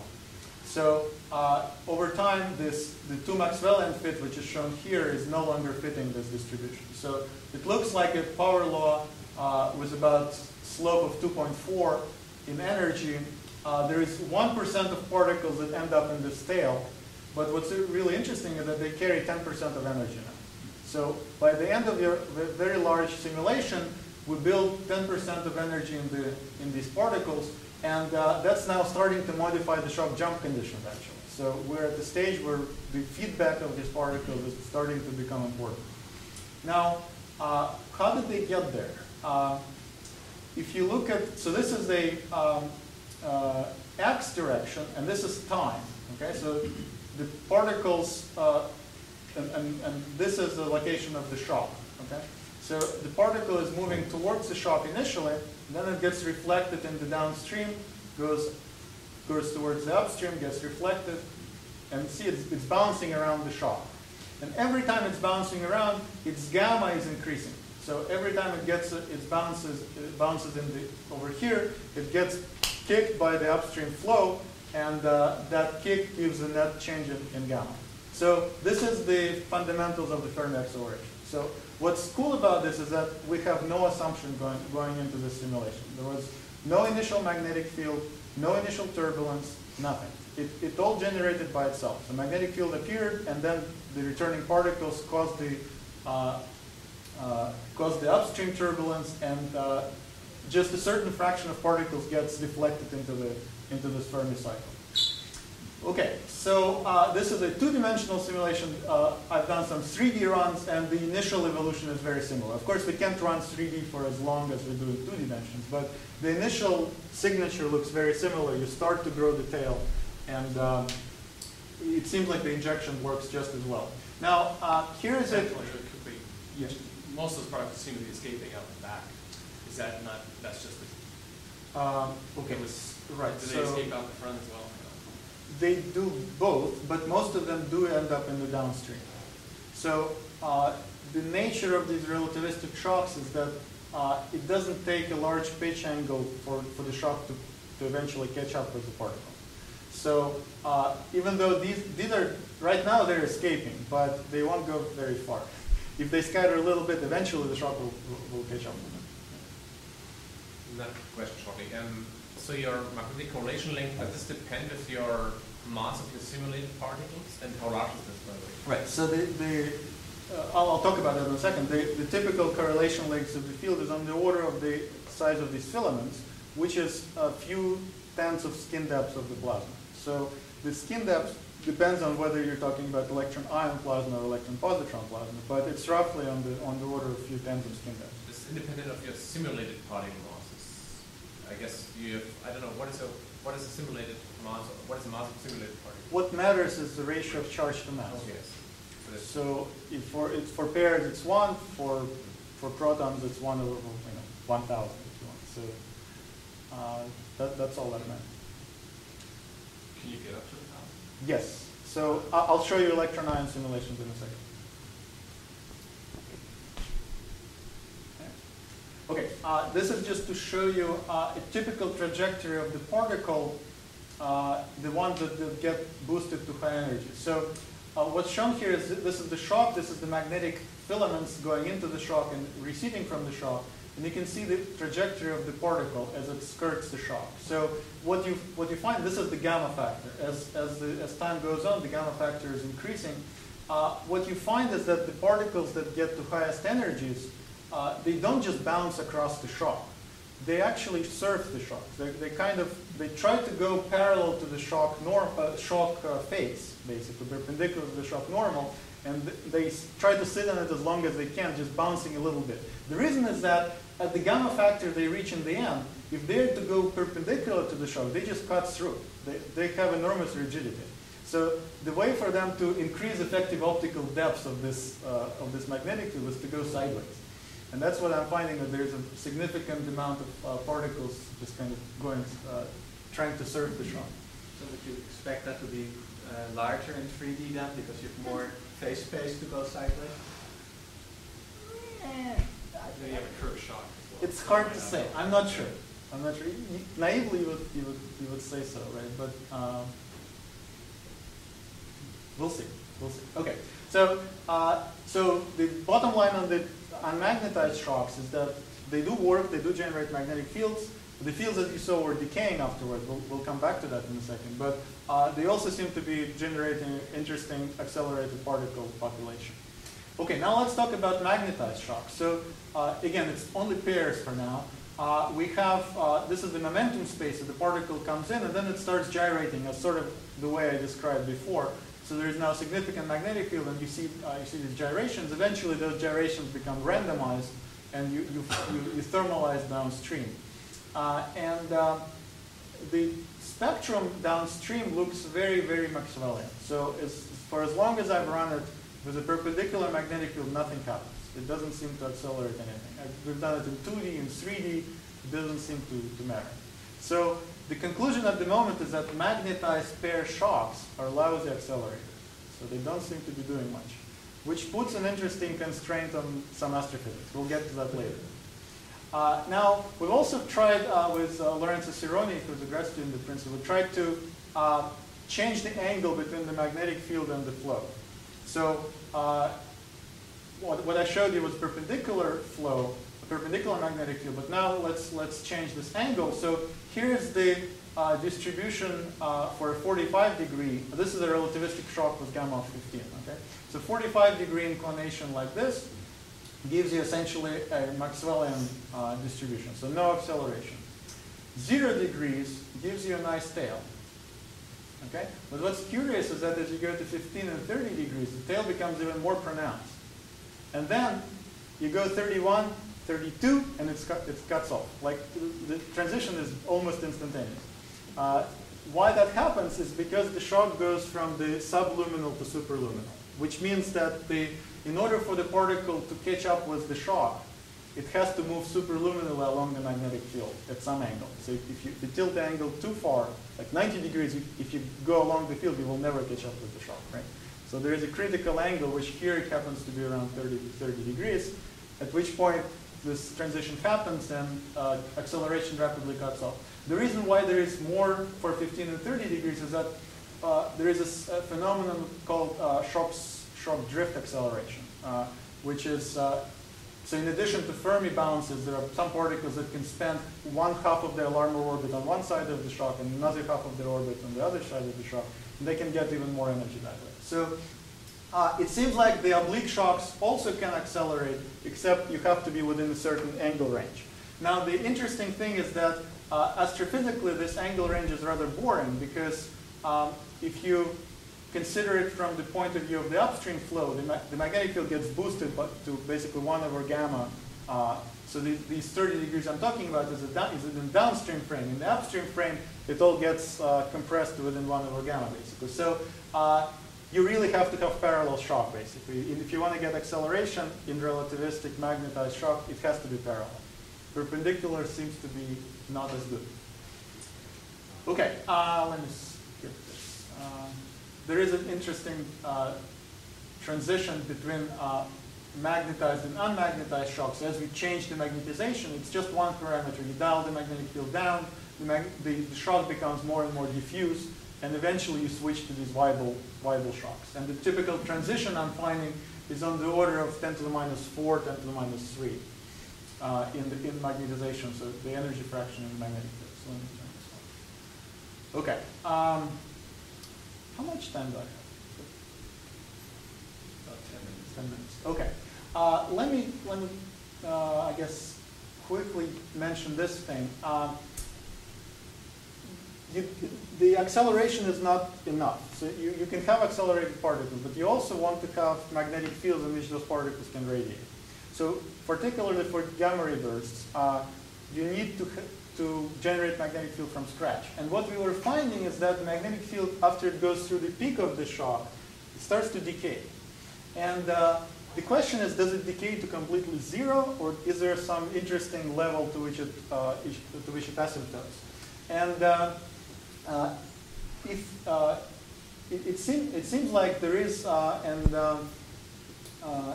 So uh, over time, this the two Maxwellian fit, which is shown here, is no longer fitting this distribution. So it looks like a power law uh, with about slope of 2.4 in energy. Uh, there is 1% of particles that end up in this tail, but what's really interesting is that they carry 10% of energy now. So by the end of your very large simulation, we build 10% of energy in, the, in these particles, and uh, that's now starting to modify the shock jump conditions, actually. So we're at the stage where the feedback of these particles is starting to become important. Now, uh, how did they get there? Uh, if you look at, so this is the um, uh, x direction, and this is time. Okay, so the particles, uh, and, and, and this is the location of the shock. Okay, so the particle is moving towards the shock initially, then it gets reflected in the downstream, goes, goes towards the upstream, gets reflected, and see it's, it's bouncing around the shock. And every time it's bouncing around, its gamma is increasing. So every time it gets it bounces it bounces in the over here, it gets kicked by the upstream flow, and uh, that kick gives a net change in, in gamma. So this is the fundamentals of the Fermi acceleration. So what's cool about this is that we have no assumption going, going into this simulation. There was no initial magnetic field, no initial turbulence, nothing. It, it all generated by itself. The magnetic field appeared, and then the returning particles caused the, uh, uh, caused the upstream turbulence, and uh, just a certain fraction of particles gets deflected into, the, into this Fermi cycle. Okay, so uh, this is a two-dimensional simulation. Uh, I've done some 3D runs, and the initial evolution is very similar. Of course, we can't run 3D for as long as we do in two dimensions, but the initial signature looks very similar. You start to grow the tail, and um, it seems like the injection works just as well. Now, uh, here is it. Actually, it could be, Yes. most of those products seem to be escaping out the back. Is that not, that's just, the- Um, okay, it was, right. do they so escape out the front as well? They do both, but most of them do end up in the downstream. So uh, the nature of these relativistic shocks is that uh, it doesn't take a large pitch angle for, for the shock to, to eventually catch up with the particle. So uh, even though these, these are, right now they're escaping, but they won't go very far. If they scatter a little bit, eventually the shock will, will, catch up with them. Another question shortly. Um, so your magnetic correlation length, does this depend with your mass of the simulated particles? And how large is this, by the way? Right. So the, the uh, I'll, I'll talk about that in a second. The, the typical correlation length of the field is on the order of the size of these filaments, which is a few tenths of skin depth of the plasma. So the skin depth depends on whether you're talking about electron ion plasma or electron positron plasma, but it's roughly on the on the order of a few tenths of skin depth. It's independent of your simulated particle masses. I guess you have, I don't know, what is a, what is a simulated mass, what is the mass of a simulated particle? What matters is the ratio of charge to mass. Yes. So So if for it's for pairs it's one, for for protons it's one over you know one thousand if you want. So uh, that, that's all that matters. Can you get up to the top? Yes. So I'll show you electron ion simulations in a second. Okay, uh, this is just to show you uh, a typical trajectory of the particle, uh, the ones that, that get boosted to high energy. So uh, what's shown here is th- this is the shock, this is the magnetic filaments going into the shock and receding from the shock, and you can see the trajectory of the particle as it skirts the shock. So what you what you find, this is the gamma factor. As as the as time goes on, the gamma factor is increasing. Uh, what you find is that the particles that get to highest energies, uh, they don't just bounce across the shock. They actually surf the shock. They, they kind of they try to go parallel to the shock norm uh, shock uh, face, basically perpendicular to the shock normal, And th- they try to sit on it as long as they can, just bouncing a little bit. The reason is that at the gamma factor they reach in the end, if they're to go perpendicular to the shock, they just cut through. They, they have enormous rigidity. So the way for them to increase effective optical depth of this, uh, of this magnetic field is to go sideways. And that's what I'm finding that there's a significant amount of uh, particles just kind of going, uh, trying to serve the shock. So would you expect that to be uh, larger in 3D then, because you have more phase space to go sideways? Then you have a curved shock well. It's hard to say. I'm not sure. I'm not sure. You- Naively, you would, you would, you would say so, right? But um, we'll see. We'll see. Okay. So, uh, so the bottom line on the unmagnetized shocks is that they do work. They do generate magnetic fields. The fields, that you saw, were decaying afterward. We'll, we'll come back to that in a second. But uh, they also seem to be generating interesting accelerated particle population. Okay, now let's talk about magnetized shocks. So uh, again, it's only pairs for now. Uh, we have, uh, this is the momentum space that the particle comes in and then it starts gyrating as sort of the way I described before. So there is now significant magnetic field and you see, uh, you see these gyrations. Eventually those gyrations become randomized and you, you, you, you thermalize downstream. Uh, and uh, the spectrum downstream looks very, very Maxwellian. So as, for as long as I've run it with a perpendicular magnetic field, nothing happens. It doesn't seem to accelerate anything. Uh, We've done it in 2D, in 3D, it doesn't seem to, to matter. So the conclusion at the moment is that magnetized pair shocks are lousy accelerators. So they don't seem to be doing much, which puts an interesting constraint on some astrophysics. We'll get to that later. Uh, now, we've also tried uh, with uh, Lorenzo Sironi, who's a grad student at Princeton, we tried to uh, change the angle between the magnetic field and the flow. So uh, what, what I showed you was perpendicular flow, perpendicular magnetic field, but now let's, let's change this angle. So here's the uh, distribution uh, for a 45 degree. This is a relativistic shock with gamma of 15, okay? So 45 degree inclination like this gives you essentially a Maxwellian uh, distribution, so no acceleration. Zero degrees gives you a nice tail. Okay? But what's curious is that as you go to 15 and 30 degrees, the tail becomes even more pronounced. And then you go 31, 32, and it's cut, it cuts off. Like the, transition is almost instantaneous. Uh, why that happens is because the shock goes from the subluminal to superluminal, which means that the, in order for the particle to catch up with the shock, it has to move superluminally along the magnetic field at some angle. So if you, if you tilt the angle too far, like 90 degrees, if- if you go along the field, you will never catch up with the shock, right? So there is a critical angle, which here it happens to be around 30 to 30 degrees, at which point this transition happens and uh, acceleration rapidly cuts off. The reason why there is more for 15 and 30 degrees is that uh, there is a phenomenon called uh, shock, s- shock drift acceleration, uh, which is, uh, so in addition to Fermi bounces, there are some particles that can spend one half of their Larmor orbit on one side of the shock and another half of their orbit on the other side of the shock, and they can get even more energy that way. So uh, it seems like the oblique shocks also can accelerate, except you have to be within a certain angle range. Now, the interesting thing is that uh, astrophysically, this angle range is rather boring because um, if you consider it from the point of view of the upstream flow, the, ma- the magnetic field gets boosted but to basically 1 over gamma. Uh, so the, these 30 degrees I'm talking about is, is in the downstream frame. In the upstream frame, it all gets uh, compressed within 1 over gamma, basically. So uh, you really have to have parallel shock, basically. If you want to get acceleration in relativistic magnetized shock, it has to be parallel. Perpendicular seems to be not as good. Okay, uh, let me skip this. Um, there is an interesting uh, transition between uh, magnetized and unmagnetized shocks. As we change the magnetization, it's just one parameter. You dial the magnetic field down, the, mag the, the shock becomes more and more diffuse, and eventually you switch to these Weibel, Weibel shocks. And the typical transition I'm finding is on the order of 10 to the minus 4, 10 to the minus 3 uh, in, the, in magnetization, so the energy fraction in the magnetic field. So let me turn this on. Okay. Um, how much time do I have? About 10 minutes. 10 minutes. Okay. Uh, let me, let me uh, I guess, quickly mention this thing. Um, you, the acceleration is not enough. So you, you can have accelerated particles, but you also want to have magnetic fields in which those particles can radiate. So particularly for gamma ray bursts, uh, you need to, to generate magnetic field from scratch. And what we were finding is that the magnetic field, after it goes through the peak of the shock, it starts to decay. And uh, the question is, does it decay to completely zero, or is there some interesting level to which it, uh, to which it asymptotes? And uh, uh, if uh, it, it, it seems like there is, uh, and um, uh,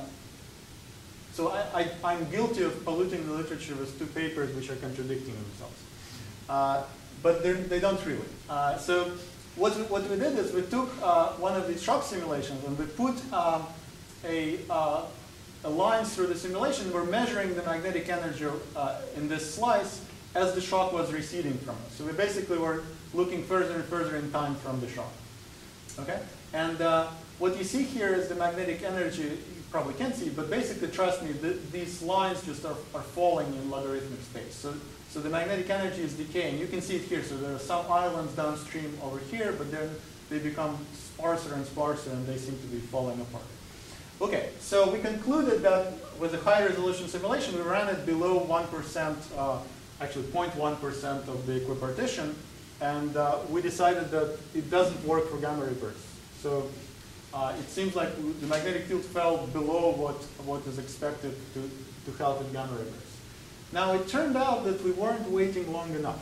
so I, I, am guilty of polluting the literature with two papers which are contradicting themselves. Uh, but they don't really. Uh, so what we, what we did is we took one of these shock simulations and we put um, a, a lines through the simulation. We're measuring the magnetic energy in this slice as the shock was receding from us. So we basically were looking further and further in time from the shock. Okay? And uh, what you see here is the magnetic energy. You probably can't see, but basically, trust me, the, these lines just are, are falling in logarithmic space. So, so the magnetic energy is decaying. You can see it here. So there are some islands downstream over here, but then they become sparser and sparser, and they seem to be falling apart. Okay, so we concluded that with a high resolution simulation, we ran it below 1%, uh, actually 0.1% of the equipartition, and uh, we decided that it doesn't work for gamma ray. So uh, it seems like the magnetic field fell below what, what is expected to, to help in gamma ray. Now it turned out that we weren't waiting long enough.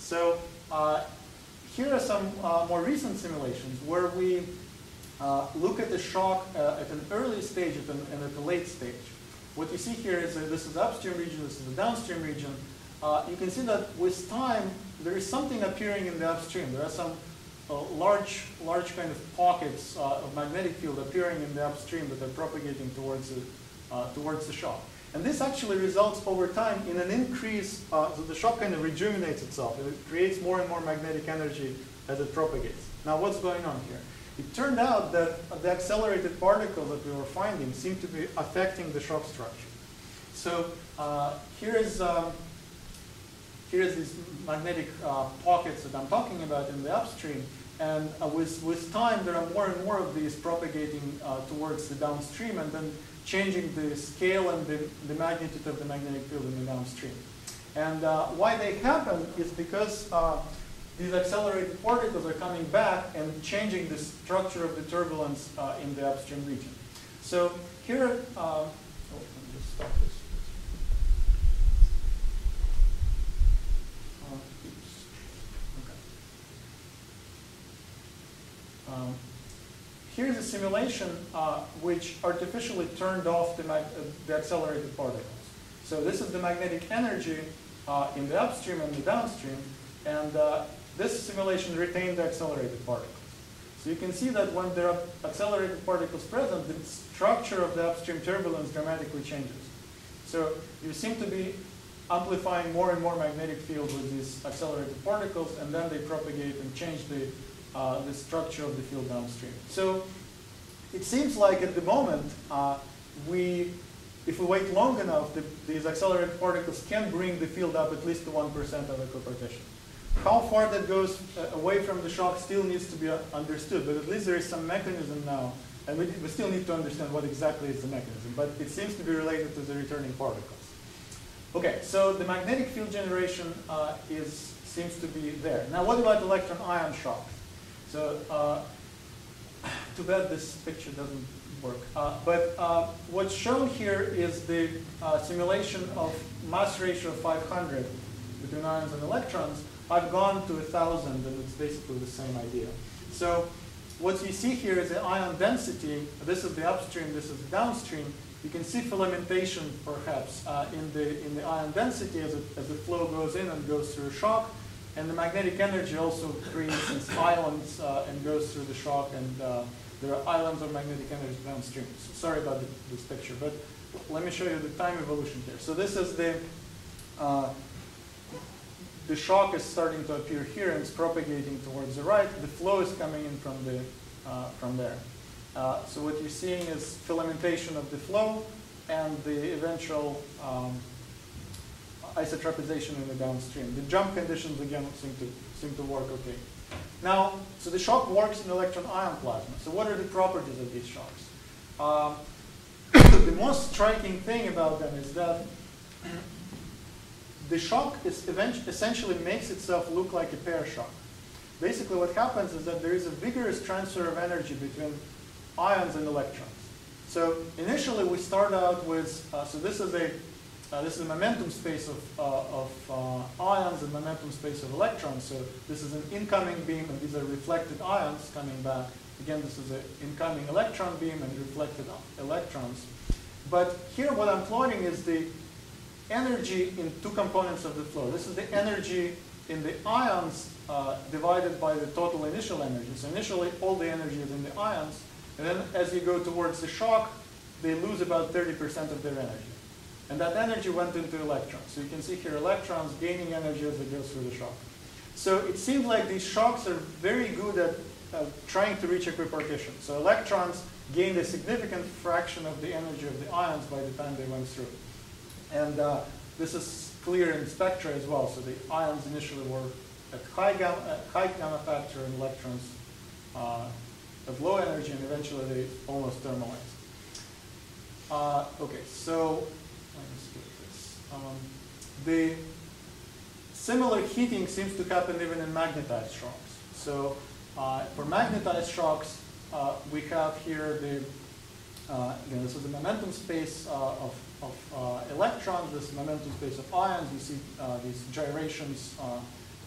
So uh, here are some uh, more recent simulations where we uh, look at the shock uh, at an early stage and at a late stage. What you see here is this is the upstream region, this is the downstream region. you can see that with time, there is something appearing in the upstream. There are some uh, large, large kind of pockets uh, of magnetic field appearing in the upstream that are propagating towards the, uh, towards the shock. And this actually results over time in an increase, uh, so the shock kind of rejuvenates itself. It creates more and more magnetic energy as it propagates. Now what's going on here? It turned out that the accelerated particle that we were finding seemed to be affecting the shock structure. So uh, here is um, here's these magnetic uh, pockets that I'm talking about in the upstream. And uh, with, with time, there are more and more of these propagating uh, towards the downstream and then changing the scale and the, the magnitude of the magnetic field in the downstream. And uh, why they happen is because uh, these accelerated particles are coming back and changing the structure of the turbulence uh, in the upstream region. So here, oh, let me just stop. Um, here's a simulation uh, which artificially turned off the, uh, the, accelerated particles. So this is the magnetic energy uh, in the upstream and the downstream, and uh, this simulation retained the accelerated particles. So you can see that when there are accelerated particles present, the structure of the upstream turbulence dramatically changes. So you seem to be amplifying more and more magnetic field with these accelerated particles, and then they propagate and change the uh, the structure of the field downstream. So it seems like at the moment, uh, we, if we wait long enough, the, these accelerated particles can bring the field up at least to 1% of the equipartition. How far that goes uh, away from the shock still needs to be uh, understood, but at least there is some mechanism now, and we, we still need to understand what exactly is the mechanism, but it seems to be related to the returning particles. Okay, so the magnetic field generation uh, is, seems to be there. Now what about electron ion shock? So uh, too bad this picture doesn't work. Uh, but uh, what's shown here is the uh, simulation of mass ratio of 500 between ions and electrons. I've gone to 1,000, and it's basically the same idea. So what you see here is the ion density. This is the upstream, this is the downstream. You can see filamentation, perhaps, uh, in, the, in the ion density as, it, as the flow goes in and goes through a shock. And the magnetic energy also creates these islands uh, and goes through the shock, and uh, there are islands of magnetic energy downstream. So sorry about the, this picture, but let me show you the time evolution here. So this is the, uh, the shock is starting to appear here and it's propagating towards the right. The flow is coming in from, the, uh, from there. Uh, so what you're seeing is filamentation of the flow and the eventual um, isotropization in the downstream. The jump conditions again seem to seem to work okay. Now, so the shock works in electron ion plasma. So what are the properties of these shocks? Um, the most striking thing about them is that the shock is essentially makes itself look like a pair shock. Basically what happens is that there is a vigorous transfer of energy between ions and electrons. So initially we start out with, uh, so this is a uh, this is a momentum space of, uh, of uh, ions and momentum space of electrons. So this is an incoming beam, and these are reflected ions coming back. Again, this is an incoming electron beam and reflected electrons. But here what I'm plotting is the energy in two components of the flow. This is the energy in the ions uh, divided by the total initial energy. So initially, all the energy is in the ions. And then as you go towards the shock, they lose about 30% of their energy. And that energy went into electrons. So you can see here electrons gaining energy as it goes through the shock. So it seems like these shocks are very good at uh, trying to reach equipartition. So electrons gained a significant fraction of the energy of the ions by the time they went through. And uh, this is clear in spectra as well. So the ions initially were at high gamma, at high gamma factor and electrons uh, at low energy, and eventually they almost thermalized. Uh, okay, so let me skip this. Um, the similar heating seems to happen even in magnetized shocks. So uh, for magnetized shocks, uh, we have here the, uh, again, this is the momentum space uh, of, of uh, electrons, this momentum space of ions. You see uh, these gyrations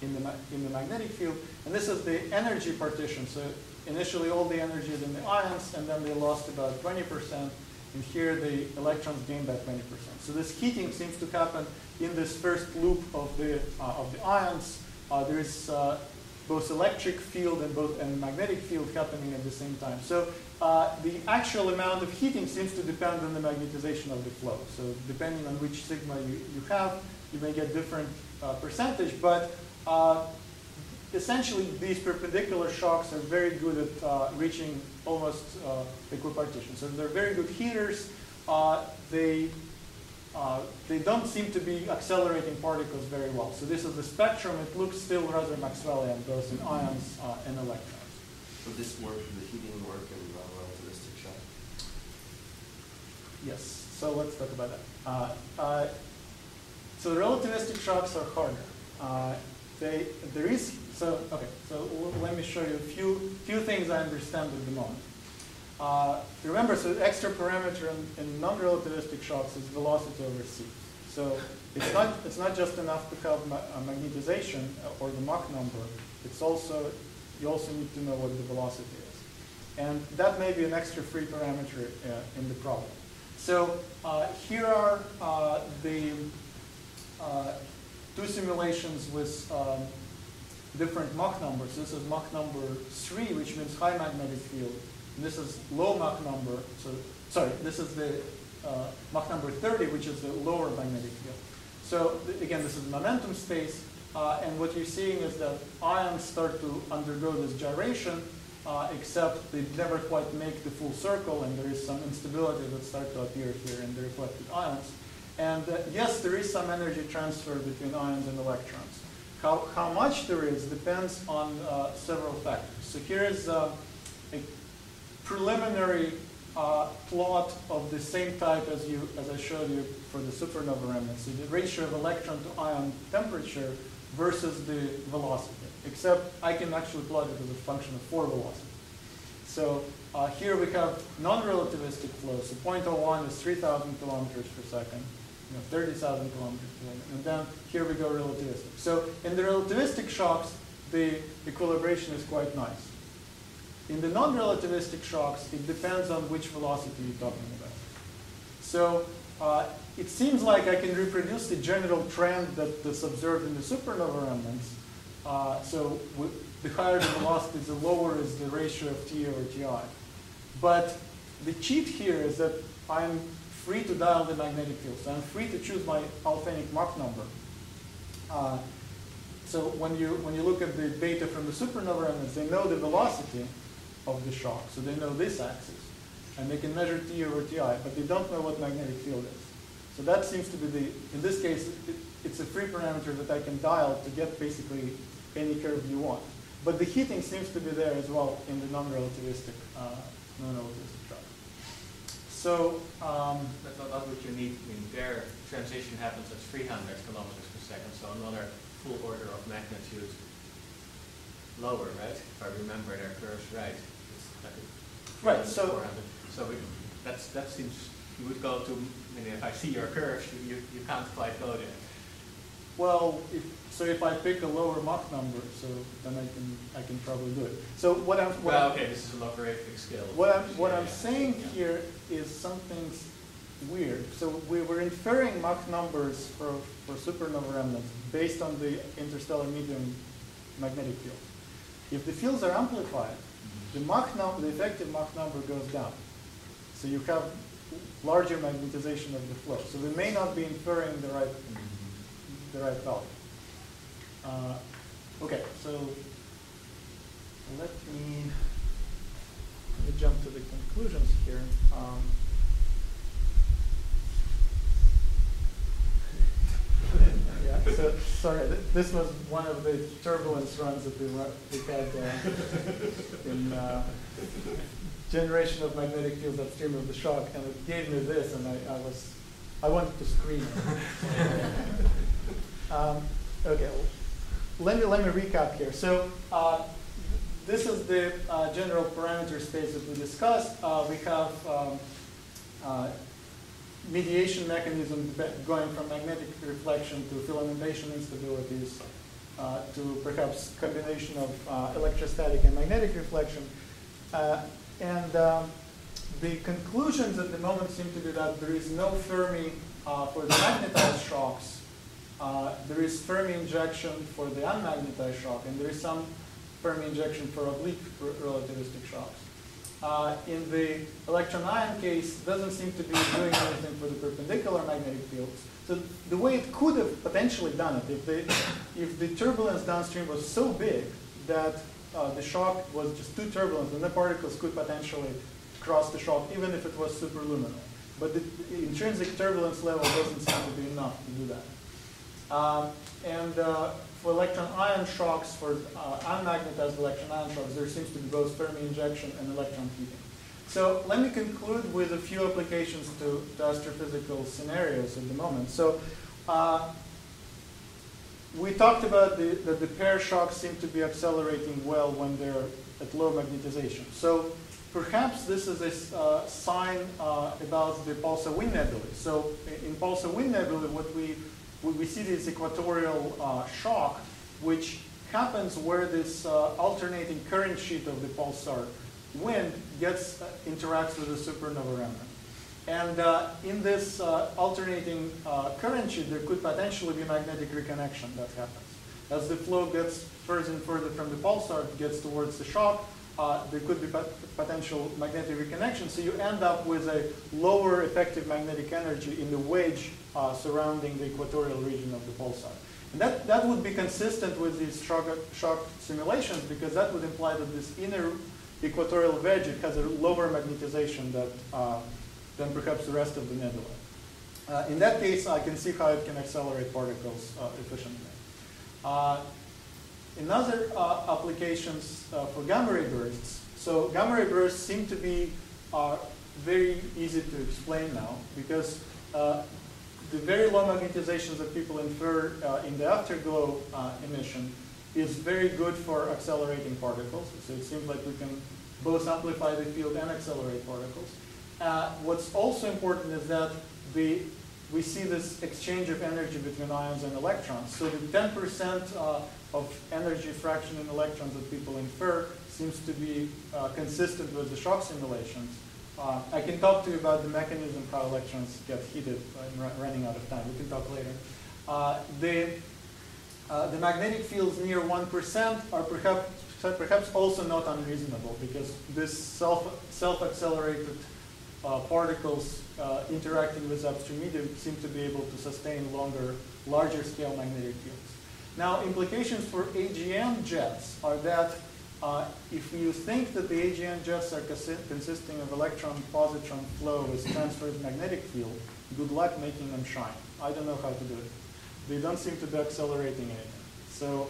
in, the, in the magnetic field. And this is the energy partition. So initially all the energy is in the ions, and then they lost about 20%. And here the electrons gain back 20%. So this heating seems to happen in this first loop of the, uh, of the ions. Uh, there is uh, both electric field and both and magnetic field happening at the same time. So uh, the actual amount of heating seems to depend on the magnetization of the flow. So depending on which sigma you, you have, you may get different uh, percentage, but uh, essentially these perpendicular shocks are very good at uh, reaching almost uh, equipartition. So they're very good heaters. Uh, they, uh, they don't seem to be accelerating particles very well. So this is the spectrum. It looks still rather Maxwellian, both in ions uh, and electrons. Would this work, the heating work in relativistic shock? Yes, so let's talk about that. so the relativistic shocks are harder. they, there is so, okay, so let me show you a few, few things I understand at the moment. Uh, remember, so the extra parameter in, in non-relativistic shocks is velocity over c. So it's not, it's not just enough to have ma magnetization uh, or the Mach number. It's also, you also need to know what the velocity is. And that may be an extra free parameter uh, in the problem. So uh, here are uh, the uh, two simulations with um, different Mach numbers. This is Mach number 3, which means high magnetic field. And this is low Mach number. So, sorry, this is the uh, Mach number 30, which is the lower magnetic field. So again, this is momentum space. Uh, and what you're seeing is that ions start to undergo this gyration, uh, except they never quite make the full circle, and there is some instability that starts to appear here in the reflected ions. And uh, yes, there is some energy transfer between ions and electrons. How, how much there is depends on uh, several factors. So here is uh, a preliminary uh, plot of the same type as, you, as I showed you for the supernova remnants. So the ratio of electron to ion temperature versus the velocity. Except I can actually plot it as a function of four velocity. So uh, here we have non-relativistic flow. So 0.01 is 3,000 kilometers per second know, 30,000 kilometers per second. And then here we go relativistic. So in the relativistic shocks, the equilibration is quite nice. In the non-relativistic shocks, it depends on which velocity you're talking about. So uh, it seems like I can reproduce the general trend that's observed in the supernova remnants. Uh, so the higher the velocity, the lower is the ratio of T over Ti. But the cheat here is that I'm free to dial the magnetic field. So I'm free to choose my Alfvénic Mach number. Uh, so when you, when you look at the data from the supernova remnants, they know the velocity of the shock. So they know this axis. And they can measure T over Ti, but they don't know what magnetic field is. So that seems to be the, in this case, it, it's a free parameter that I can dial to get basically any curve you want. But the heating seems to be there as well in the non-relativistic, uh, non-relativistic. So, um, That's not, not what you need, I mean, their transition happens at 300 kilometers per second, so another full order of magnitude lower, right? If I remember their curves right. It's like Right, so- 400. So we, that's, that seems, you would go to, I mean, if I see your curves, you, you, you can't quite go there. well, if, so if I pick a lower Mach number, so then I can, I can probably do it. So what I'm, what Well, I'm- okay, this is a logarithmic scale. What I'm, what Yeah, I'm yeah. saying Yeah. here is something weird. So we were inferring Mach numbers for, for supernova remnants based on the interstellar medium magnetic field. If the fields are amplified, the Mach number, the effective Mach number goes down. So you have larger magnetization of the flow. So we may not be inferring the right, the right value. Uh, okay, so let me let me jump to the conclusions here. Um, yeah, so sorry, th- this was one of the turbulence runs that we, we had uh, in uh, generation of magnetic fields upstream of the shock, and it gave me this, and I, I was I wanted to scream. um, okay, well, let me let me recap here. So. Uh, this is the uh, general parameter space that we discussed. Uh, we have um, uh, mediation mechanism going from magnetic reflection to filamentation instabilities uh, to perhaps combination of uh, electrostatic and magnetic reflection. Uh, and um, the conclusions at the moment seem to be that there is no Fermi for the magnetized shocks. There is Fermi injection for the unmagnetized shock, and there is some Fermi injection for oblique relativistic shocks. Uh, in the electron ion case, doesn't seem to be doing anything for the perpendicular magnetic fields. So the way it could have potentially done it, if the, if the turbulence downstream was so big that uh, the shock was just too turbulent, then the particles could potentially cross the shock, even if it was superluminal. But the intrinsic turbulence level doesn't seem to be enough to do that. Um, and uh, for electron ion shocks, for uh, unmagnetized electron ion shocks, there seems to be both Fermi injection and electron heating. So let me conclude with a few applications to, to astrophysical scenarios at the moment. So uh, we talked about the, that the pair shocks seem to be accelerating well when they're at low magnetization. So perhaps this is a uh, sign uh, about the pulsar wind nebulae. So in pulsar wind nebulae, what we, we we see this equatorial uh, shock, which happens where this uh, alternating current sheet of the pulsar wind gets uh, interacts with the supernova remnant. And uh, in this uh, alternating uh, current sheet, there could potentially be magnetic reconnection that happens. As the flow gets further and further from the pulsar, it gets towards the shock, uh, there could be pot- potential magnetic reconnection. So you end up with a lower effective magnetic energy in the wedge uh, surrounding the equatorial region of the pulsar. And that, that would be consistent with these shock, shock simulations because that would imply that this inner equatorial wedge has a lower magnetization that, uh, than perhaps the rest of the nebula. Uh, in that case, I can see how it can accelerate particles uh, efficiently. Uh, in other uh, applications uh, for gamma ray bursts, so gamma ray bursts seem to be uh, very easy to explain now because the very low magnetizations that people infer uh, in the afterglow uh, emission is very good for accelerating particles. So it seems like we can both amplify the field and accelerate particles. Uh, what's also important is that the, we see this exchange of energy between ions and electrons. So the 10% uh, of energy fraction in electrons that people infer seems to be uh, consistent with the shock simulations. Uh, I can talk to you about the mechanism how electrons get heated. I'm running out of time. We can talk later. Uh, the, uh, the magnetic fields near 1% are perhaps, perhaps also not unreasonable because this self, self-accelerated uh, particles uh, interacting with upstream medium seem to be able to sustain longer, larger scale magnetic fields. Now, implications for AGN jets are that uh, if you think that the AGN jets are consi- consisting of electron-positron flow with transverse magnetic field, good luck making them shine. I don't know how to do it. they don't seem to be accelerating anything. So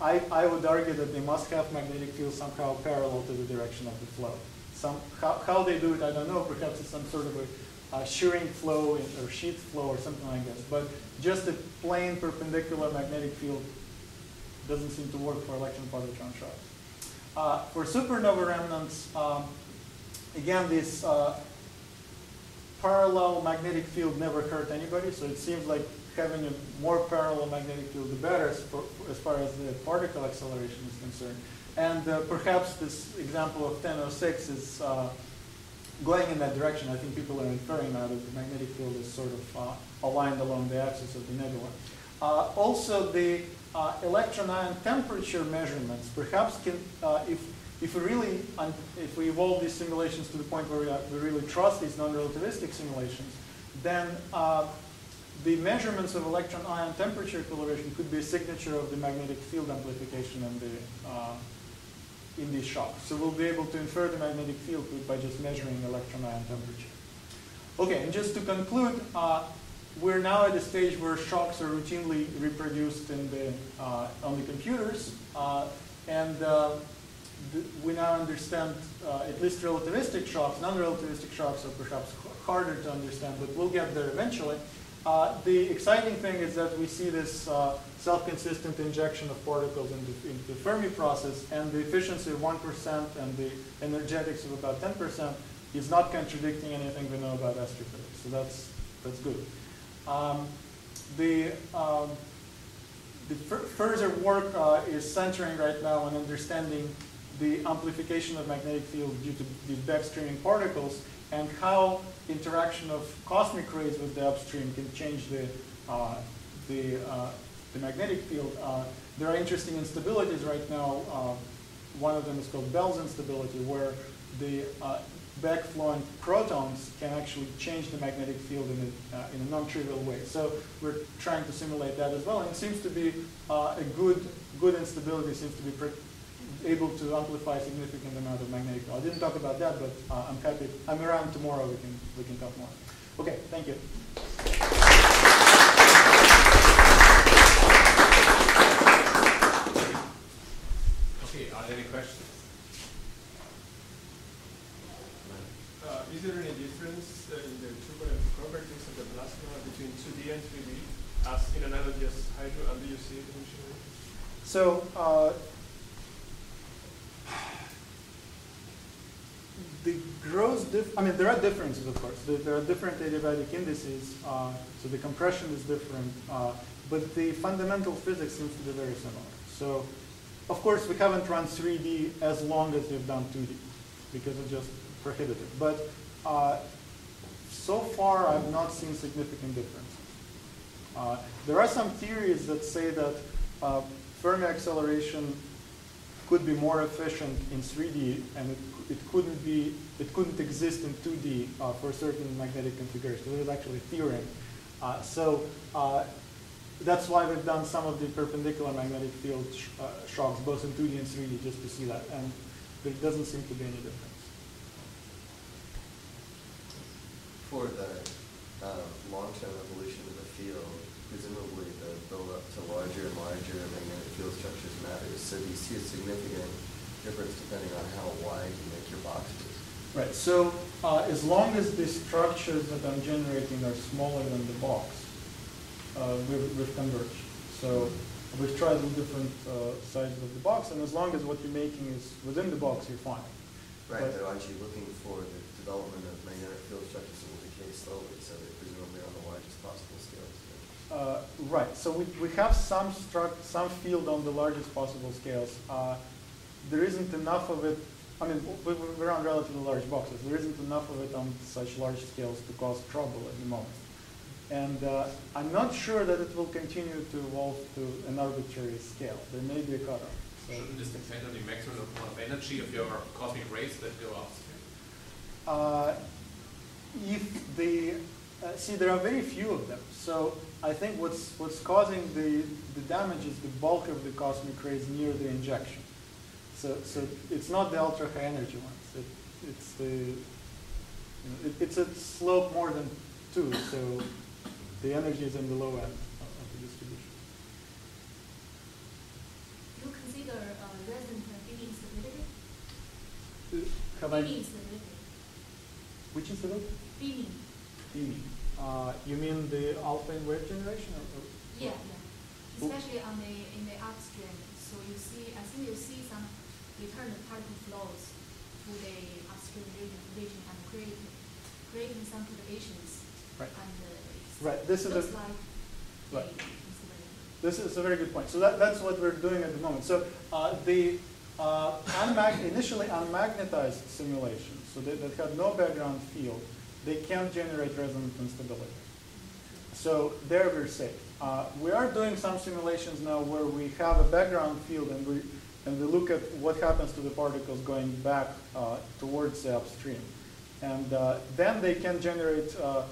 I, I would argue that they must have magnetic field somehow parallel to the direction of the flow. Some, how, how they do it, I don't know. Perhaps it's some sort of a, a shearing flow in- or sheath flow or something like this. But just a plain perpendicular magnetic field doesn't seem to work for electron positron shocks. Uh, for supernova remnants, um, again, this uh, parallel magnetic field never hurt anybody, so it seems like having a more parallel magnetic field the better as, as far as the particle acceleration is concerned. And uh, perhaps this example of 1006 is uh, going in that direction. I think people are inferring now that the magnetic field is sort of uh, aligned along the axis of the nebula. Also, the uh, electron ion temperature measurements perhaps can, uh, if, if we really, if we evolve these simulations to the point where we, uh, we really trust these non-relativistic simulations, then uh, the measurements of electron ion temperature coloration could be a signature of the magnetic field amplification in, the, uh, in these shocks. So we'll be able to infer the magnetic field by just measuring electron ion temperature. Okay, and just to conclude, uh, we're now at a stage where shocks are routinely reproduced in the, uh, on the computers, uh, and uh, we now understand uh, at least relativistic shocks. Non-relativistic shocks are perhaps harder to understand, but we'll get there eventually. Uh, the exciting thing is that we see this uh, self-consistent injection of particles into, into the Fermi process, and the efficiency of 1% and the energetics of about 10% is not contradicting anything we know about astrophysics. So that's, that's good. Um, the um, the fur- further work uh, is centering right now on understanding the amplification of magnetic field due to these backstreaming particles and how interaction of cosmic rays with the upstream can change the, uh, the, uh, the magnetic field. Uh, there are interesting instabilities right now. Uh, one of them is called Bell's instability, where the uh, backflowing protons can actually change the magnetic field in a, uh, in a non-trivial way. So we're trying to simulate that as well, and it seems to be uh, a good, good instability seems to be able to amplify a significant amount of magnetic field. I didn't talk about that, but uh, I'm happy. I'm around tomorrow. We can we can talk more. Okay, thank you. Okay, are there any questions? Uh, is there any difference uh, in the turbulent properties of the plasma between 2D and 3D, as in analogous hydro and DUC emission? So uh, the gross diff- I mean, there are differences, of course. There, there are different adiabatic indices, uh, so the compression is different, uh, but the fundamental physics seems to be very similar. So, of course, we haven't run 3D as long as we've done 2D because it's just prohibitive. But uh, so far, I've not seen significant differences. Uh, there are some theories that say that uh, Fermi acceleration could be more efficient in 3D, and it, it couldn't be, it couldn't exist in 2D uh, for certain magnetic configurations. There is actually a theorem. Uh, so uh, that's why we've done some of the perpendicular magnetic field sh uh, shocks, both in 2D and 3D, just to see that, and there doesn't seem to be any difference. For the uh, long-term evolution of the field, presumably the build-up to larger and larger magnetic field structures matters. So do you see a significant difference depending on how wide you make your boxes? Right. So uh, as long as the structures that I'm generating are smaller than the box, uh, we've, we've converged. So we've tried with different uh, sizes of the box, and as long as what you're making is within the box, you're fine. Right, But- but aren't you looking for the development of magnetic field structures that will decay slowly, so they're presumably on the largest possible scales? Uh, right. So we, we have some struct, some field on the largest possible scales. Uh, there isn't enough of it. I mean, we, we're on relatively large boxes. There isn't enough of it on such large scales to cause trouble at the moment. And uh, I'm not sure that it will continue to evolve to an arbitrary scale. There may be a cutoff. So, Shouldn't this depend on the maximum amount of energy of your cosmic rays that go upstream? uh, if the uh, see, there are very few of them. So I think what's what's causing the the damage is the bulk of the cosmic rays near the injection. So so it's not the ultra high energy ones. It, it's the you know, it, it's a slope more than two. So the energy is in the low end of the distribution. You consider uh, resonant beaming stability? Have I, Beaming stability. which instability? Beaming. Beaming. Uh, you mean the Alfvén wave generation? Yeah, yeah. Especially on the in the upstream. So you see, I think you see some return particle flows to the upstream region, region and create, creating some perturbations. Right. And uh, Right, this is a- like Right. This is a very good point. So that, that's what we're doing at the moment. So uh, the uh, unmag- initially unmagnetized simulation, so that, that have no background field, they can generate resonant instability. So there we're safe. Uh, we are doing some simulations now where we have a background field and we, and we look at what happens to the particles going back uh, towards the upstream. And uh, then they can generate uh,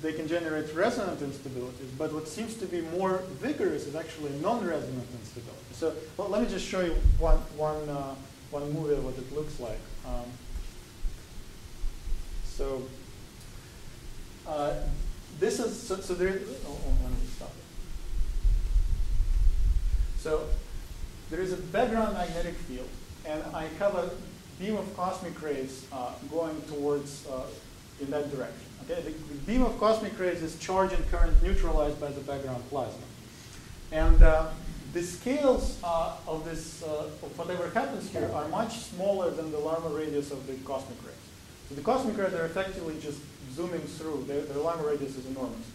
they can generate resonant instabilities, but what seems to be more vigorous is actually non-resonant instability. So well, let me just show you one, one, uh, one movie of what it looks like. Um, so uh, this is, so, so there, oh, oh, let me stop it. So there is a background magnetic field, and I have a beam of cosmic rays uh, going towards uh, in that direction. Okay, the, the beam of cosmic rays is charge and current neutralized by the background plasma, and uh, the scales uh, of this uh, of whatever happens here are much smaller than the Larmor radius of the cosmic rays. So the cosmic rays are effectively just zooming through. Their, their radius is enormous.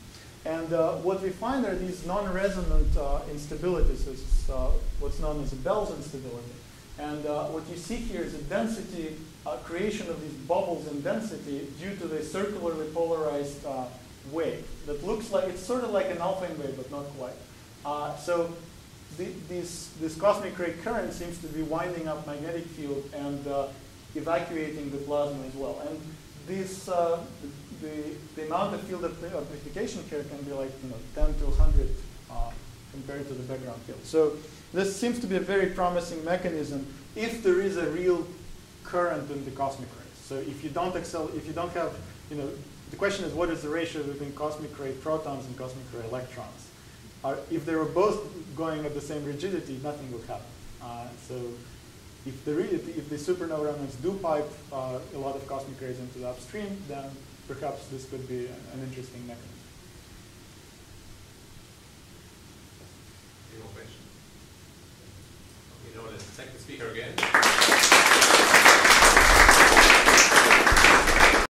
And uh, what we find are these non-resonant uh, instabilities, uh, what's known as a Bell's instability. And uh, what you see here is a density, uh, creation of these bubbles in density due to the circularly polarized uh, wave that looks like, it's sort of like an Alfvén wave, but not quite. So the, these, this cosmic ray current seems to be winding up magnetic field and evacuating the plasma as well. And this, the, the amount of field ampli- amplification here can be like you know 10 to 100 uh, compared to the background field. So this seems to be a very promising mechanism if there is a real current in the cosmic rays. So if you don't excel, if you don't have, you know, the question is what is the ratio between cosmic ray protons and cosmic ray electrons? Are, if they were both going at the same rigidity, nothing would happen. Uh, so if the, if the supernova remnants do pipe uh, a lot of cosmic rays into the upstream, then perhaps this could be an interesting mechanism. You know, thank the speaker again.